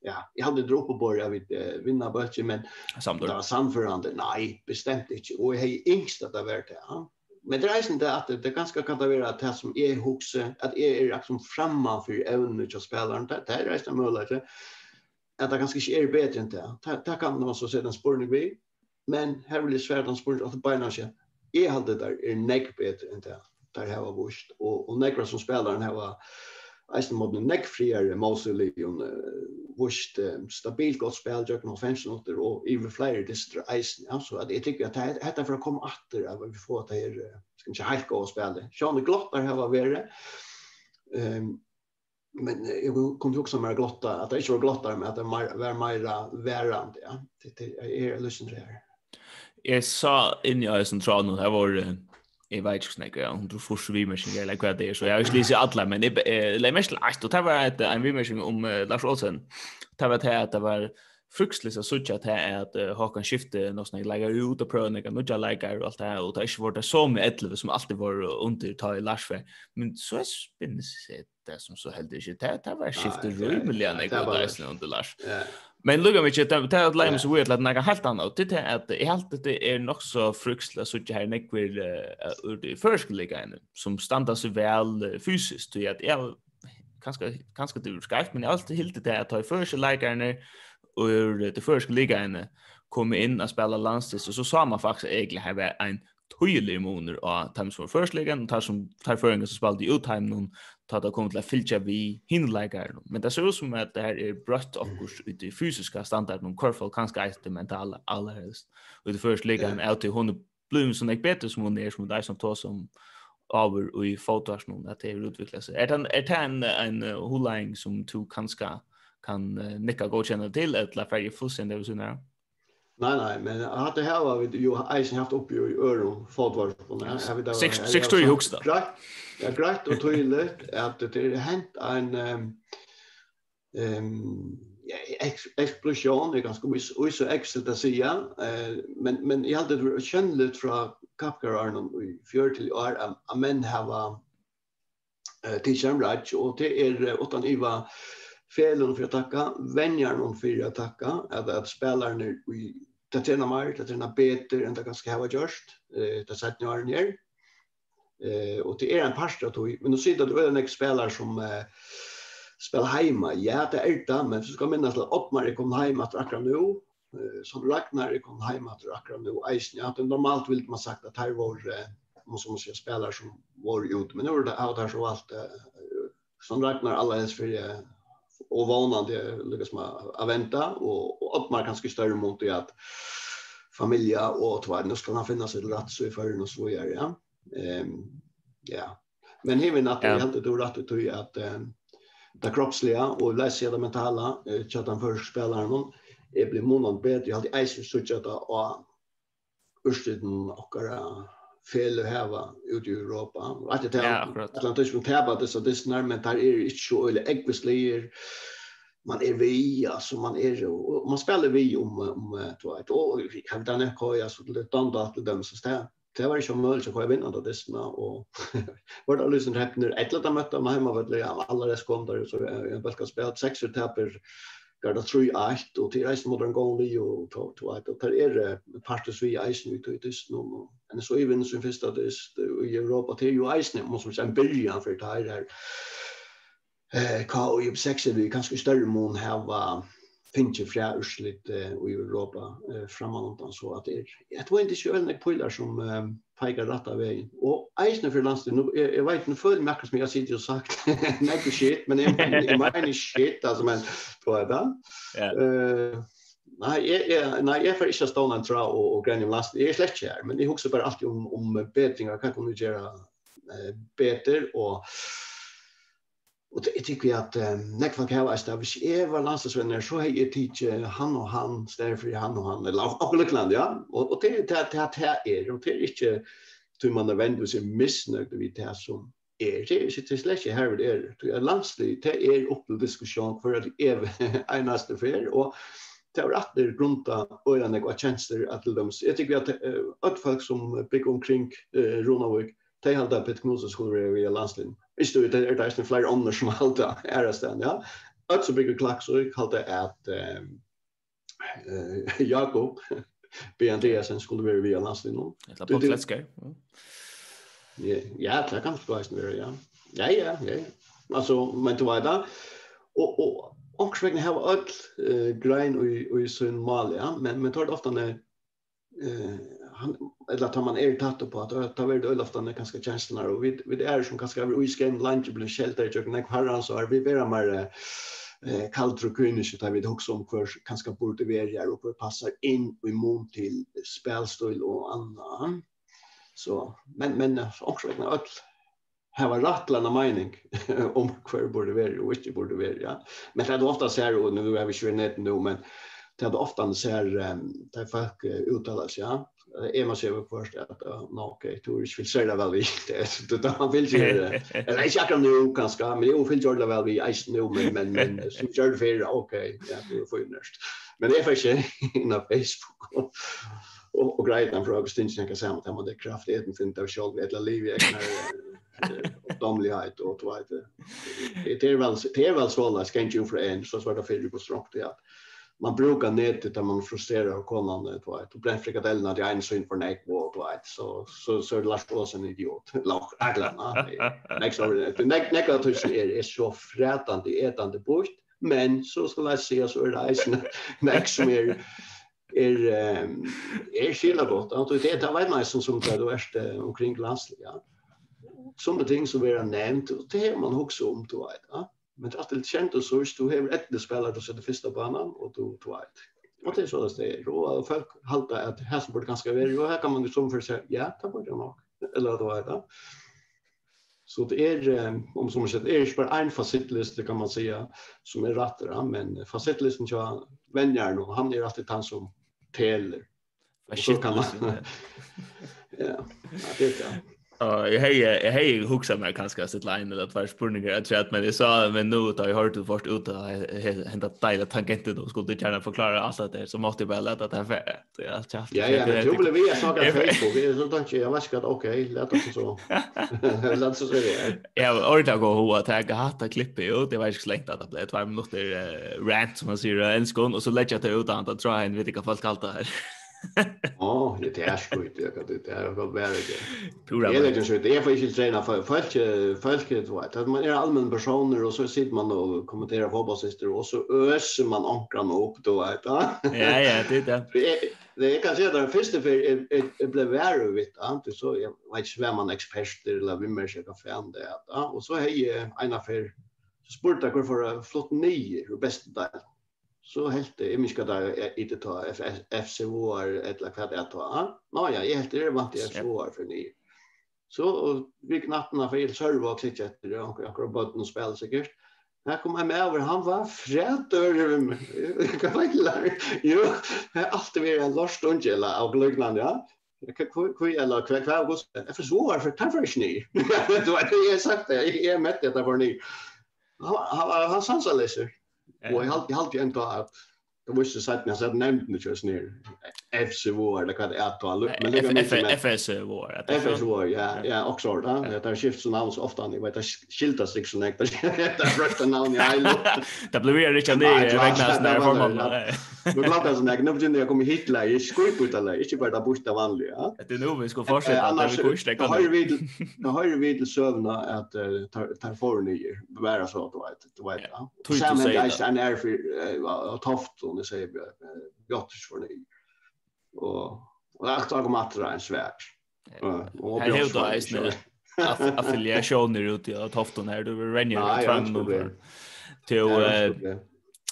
ja jag hade dropp på jag vet, vinna böcker men samtidigt var samförande nej bestämt inte och jag är yngst att det var det ja men det är er inte att det ganska kan det vara det som är huxe att är er liksom framman för ävnen och spelaren det är det som möjligt att det ganska är bättre än det. Det kan man så se den spårning vi men här vill jag svära en spårning att det bara är hade där är näck bättre än det. Där har varit och och näckra som spelaren har eisen mot en nekk friere Mosul Leon vurst stabilt godt spel Jack no fansen åt og i flere distra eisen ja så jag tycker att detta för att komma åter att vi får att det är ska inte helt gå och spela. Sean Glottar har var värre. Ehm men jag kom ju också mer glotta att det inte var glottar men att det var mer värande ja. Det är lösen det här. Jag sa in i eisen tror nu här var Jeg vet ikke snakker, ja, hun tror først vimersing, eller hva det er, så jeg har ikke lyst til alle, men jeg legger mest til alt, og det var et, en vimersing om uh, Lars Olsen, det var at det var frukslis at sutja til at uh, Håkan skifte noe sånn, jeg legger ut og prøver noe, noe legger og alt det her, og det har ikke vært så mye etleve som alltid var under ta i Lars for, men så er spinnes det som så heldig ikke, det var skifte rymelig enn jeg var under Lars. Ja, Men lukka mig inte, det är att lämna så weird att näka helt annat. Det är att jag helt det är nog så fruksla så att här näck vill ur det förskliga ännu. Som standar så väl fysiskt. Så att jag kanske kanske det är men jag har alltid helt det att ta i förskolega ännu ur det förskliga ännu komma in och spela landstis och så sa man faktiskt egentligen her var en tydelig måneder av dem som var førstleggen, og som tar føringer som spalte i uttime noen, tar det kommer til å fylle vi hinleikere. Men det ser ut som at det her er brøtt okkurs ut i fysiska standarden, om hvorfor kanskje er det mentale allerhelst. Og det førstleggen er til hun blir sånn ikke bedre som hun er, som hon er som tar som over og i fotoversjonen at det er utviklet seg. Er det en, det en, en uh, som du kanskje kan uh, gå godkjenne til, eller er det fullstendig av sin her? Ja. Nej nej, men att det här var vi ju eisen haft upp i öron fotbollsplanen. Har vi där. Sex i tror jag också. Ja, grejt och tydligt att det hänt en ehm ehm explosion är ganska mycket så exakt att säga eh men men jag hade det kännligt från Kapkar Arnold i fjör till år men hava eh till Jamrach och det är utan Iva felen för att tacka, vänjar någon för att tacka, att, att spelaren är i det tränar mer, det tränar bättre än det ganska har gjort, eh, det sett ni har ner. Eh, och det är en parst att men då ser det att det en spelare som eh, spelar hemma. Ja, det är det, men så ska minnas att Ottmar kom hem att akkurat nu, eh, som Ragnar kom hem att akkurat nu, Eisen, ja, normalt vill man sagt att här var eh, måste man som var ute, men nu är det här så allt eh, som Ragnar alla ens för och vånande lyckas man avvänta och, och att kanske större mot i att familja och tvär nu ska han finnas ett rätt så i förrän och så gör ja. Ehm um, ja. Men även att det är inte då rätt att att um, det kroppsliga och läsa det mentala uh, chatta för spelaren om är blir månad bättre. Jag hade isen så chatta och urstiden och fel hava ut i Europa. Att det är Atlantis som tæba det så det är men där är inte så eller ekvisleir. Man är vi, alltså man är, och man spelar vi om om två vet vi kan den er koi altså det danda til dem så stær. Det var ikke mulig så koi vinna det sna og var det lysen hepner et eller annet møtte meg hjemme vet det alle kom der så jeg bare skal spela seks etaper där det tror jag att och till resten mot en gång det ju ta ta att det är parter vi i isen ut ut just nu men så even som finns det i Europa till ju isen måste en billion för det här eh kan ju sex vi kanske större mån här finnes fra urslit i Europa framanåndan så at det er. Jeg tror ikke veldig nek pøyler som pekar rett av veien. Og eisne for landstid, jeg vet ikke, føler meg akkurat som jeg sitter og sagt nek shit, men jeg mener shit, altså, men på er det. Nei, jeg, nei, jeg får ikke stå en tra og, og grann om landstid. Jeg er slett ikke her, men jeg husker bare alltid om, om bedringar, hva kan kunna gjøre bedre, og Og jeg tykker at um, nek man kan ha eist, hvis jeg var landslagsvenner, så har jeg tidsi han og han, stedfri han og han, eller akkur liknande, ja. Og, og det, det, det, det er, og det er ikke, tror man er vendt seg misnøyd vid det som er. Det er ikke til slett ikke her det er. Det er landslig, det er opp til diskusjon for at det er eneste fer, og det er at det er grunnt av øyne og tjenester at det dømes. Jeg tykker at uh, folk som bygger omkring uh, Ronavik, de har det på et knose skoler i landslinjen Ikke du, det er det er flere ånder som alt det er stedet, ja. Alt som bygger klaksøy kalte at eh, Jakob B. Andreasen skulle være via landslinjen. Et eller på fletskøy. Ja, det kan faktisk være, ja. Ja, ja, ja. Altså, men du var da. Og, og Ångsvegna har alt uh, grein och i sin mal, ja. Men, men tar det ofte när han eller tar man är tatt på att ta väl det ofta när kanske känslorna och vi vi är som kanske över weekend lunch blir shelter jag när kvar så är vi bara mer eh kallt och kyniskt att vi också om för kanske borde vi är och hur passar in i mån till spelstil och annat. Så men men också vet att här var rattlande mening om kvar borde vi och inte borde vi ja. Men det är ofta så här och nu är vi 21 nu men det är ofta så här där folk uttalar sig ja är man själv först att no, okej turis vill säga väl vi det då han vill ju eller jag kan nu kanske men jag vill ju väl vi är nu men men men så gör det för okej ja vi får ju näst men det är faktiskt på Facebook och och grejer den frågan stinsen jag kan säga att han hade kraftigheten för inte av själv ett liv jag kan domlighet och två det? Är väl det är väl så där ska inte ju för en så svårt att fylla på stråk det man brukar nätet där man frustrerar och konan det var ett bränn frikadellerna det är en syn för nej och det ett så så så det last oss en idiot. Lag aglarna over år näck näck att det är är så frätande ätande bort. Men så ska jag se så är det isen next mer är är är skilla bort att det är det var som som det värsta omkring landsliga. Som det ting som vi har nämnt och det har man också om då vet Men det er alltid kjent og så du har ett spelare du sätter första banan och du tog ett. Och det er så det er, og folk halter att her som burde ganska være, og här kan man ju som för sig, ja, det burde jeg nok, Eller då är det. Så det är, om som sagt, det är ikke bare en fasittliste, kan man säga, som är rättare. Men fasittlisten til venner nå, han er alltid han som teler. Vad shit kan man? Ja, det er det. Ja, jag hej jag hej huxa mig kanske att sitta in eller två spurningar jag tror att men det sa men nu då jag hörde först ut att hända tajla tangenter då skulle du gärna förklara allt det så måste jag bara att det för färdigt. Ja, tja. Ja, ja, men jag vill vi jag sa att Facebook det är sånt där jag var att okej, låt oss så. Låt oss så det. Ja, orta gå hur att jag har hata klippa ju det var ju slängt att det blev 2 minuter rant som man säger en skon och så lägger jag det ut att dra en vet inte vad folk kallar det här. Ja, det är skit, det kan det är väl värre det. Pura. Det är ju så det är för inte träna för folk folk det vet att man är allmän personer och så sitter man och kommenterar fotbollssyster och så öser man ankran upp då vet Ja ja, det är det. Det är kanske den första för det blev värre vet inte så jag vet inte vem man experter eller vem man ska fan det att och så hej en affär spurta kvar för flott nio hur bäst där så helt det inte där inte ta FCO eller vad det är ta. ja, jag helt det vart det FCO för ni. Så vi knattarna för el server och klickar efter det och akkurat botten spel säkert. Här kom han med över, han var frätör över mig. Kan inte lära? Jo, jag har alltid varit en lörst och av glöggnande, ja. Kvi kan kvui eller kvi kvi kvui Jag försvår för tar för sny. Det var det jag sagt, jag mätte det för ny. Han sansar läser. Och jag har alltid ända att jag visste sagt när jag sa nämnt det just ner FC War det kan jag ta att tala men det är FS War FS War ja ja också då det där skift så namn så ofta ni vet att skilta sig så liksom det är rätt namn i Ilo det blir ju riktigt det räknas där för man men glad att jag nu när jag kommer hit la jag skoj på det la inte bara borta vanligt ja. Det är nu vi ska fortsätta att vi kurs det kan har vi nu har vi till sövna att ta för nyer bara så att du vet du vet sen är det en är för toft om det säger jag jag för nyer och och jag tar om att en svärd. Och här är då är affiliationer ute i Tofton här du renjer tvärtom. Till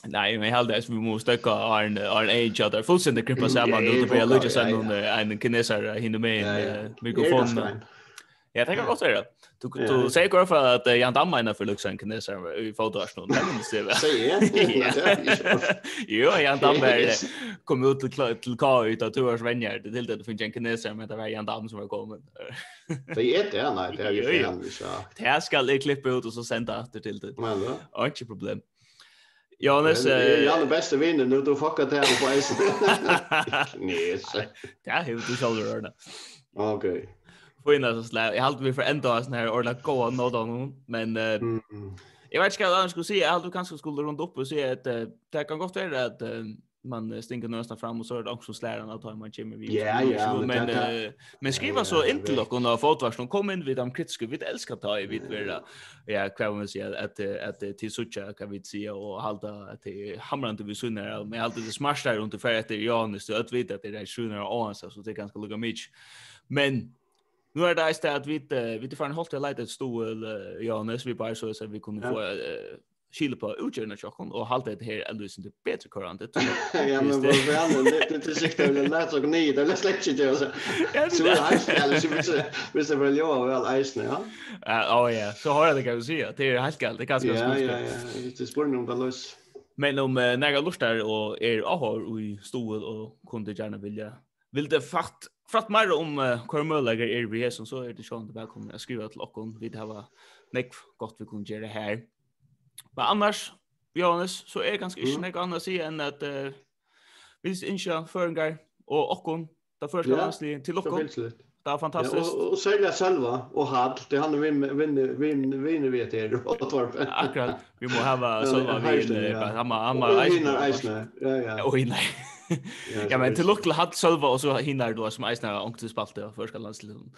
Nej, men helt det vi måste stöka Arn Arn Age där fullständigt krypa samman då det blir lite sen under en kinesare hinner med mikrofonen. Jag tänker också være. Du du säger går för att Jan Damme er för Luxen kan det så i fotodrasn och det måste det. Jo, Jan Damme kom ut til, til K ut att du är vänner det till det du finner en kineser, med det var Jan Damme som var kommit. Det är det nej, det är ju fan så. Det här ska jag klippa ut och så sända efter till det. Men då. ikke problem. Jonas är Jan den bästa vinnaren nu då fuckar det här på isen. Nej. Det är hur du själv göra. Okej. Fina så slä. Jag hade vi för ända sån här ordla gå och nå då men eh jag vet inte vad jag skulle säga. Jag hade kanske skulle runt upp och säga att det kan gott vara att man stinker nästan fram och så är det också släran att ta man kommer vi. Ja, ja, men men, skriva så inte lock och några fotvars som kom in vid de kritiska vi älskar ta i vid vara. Ja, kvar man säga att att till sucha kan vi se och hålla att det hamrar inte vi sunnar med allt det smash där runt för att det är Janus så att vita att det är sunnar och så det är lugga lugnt. Men Nu är det istället att vi vi det fan hållt det lite stol Johannes. Vi bara så så vi kunde få skilja på utgörna chocken och hållt det här eller så det bättre kurant det. Ja men vad väl det det sikt det lät så ni det lät släkt ju så. Så alltså så vi vi det väl jag väl isen ja. Ja ja så har jag det kan se det är helt galet det kan ska Ja ja ja. Det spår nog väl lös. Men om några lustar och är ahor och stol och kunde gärna vilja vill det fatt Fratt mer om uh, hva møllegger er vi som så er det sjående velkommen. Jeg skriver til okken, vi har nekv godt vi kunne gjøre her. Men annars, Johannes, så er ganske ikke nekv annet å si enn at uh, vi ikke føringer og okken, det første ja, vi til okken. Det var fantastiskt. Ja, och, och sälja själva och hall. Det handlar vi vinner vinner vinner vet er på torp. Akkurat. Vi måste ha själva vi han han har Ja ja. Och nej ja, men till lucka hade själva och så hinner då som Eisner och till spalt det första landslaget.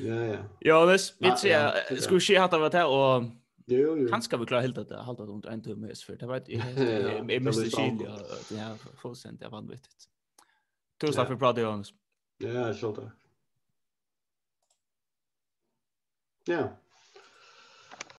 Ja, ja. Ja, det vet jag. Skulle ske hade varit här och Jo, jo. Kanske vi klarar helt det där, halta runt en timme för det vet jag. Jag måste skilja det här fullständigt av vanvettigt. Tusen tack för pratet Jonas. Ja, själv tack. Ja.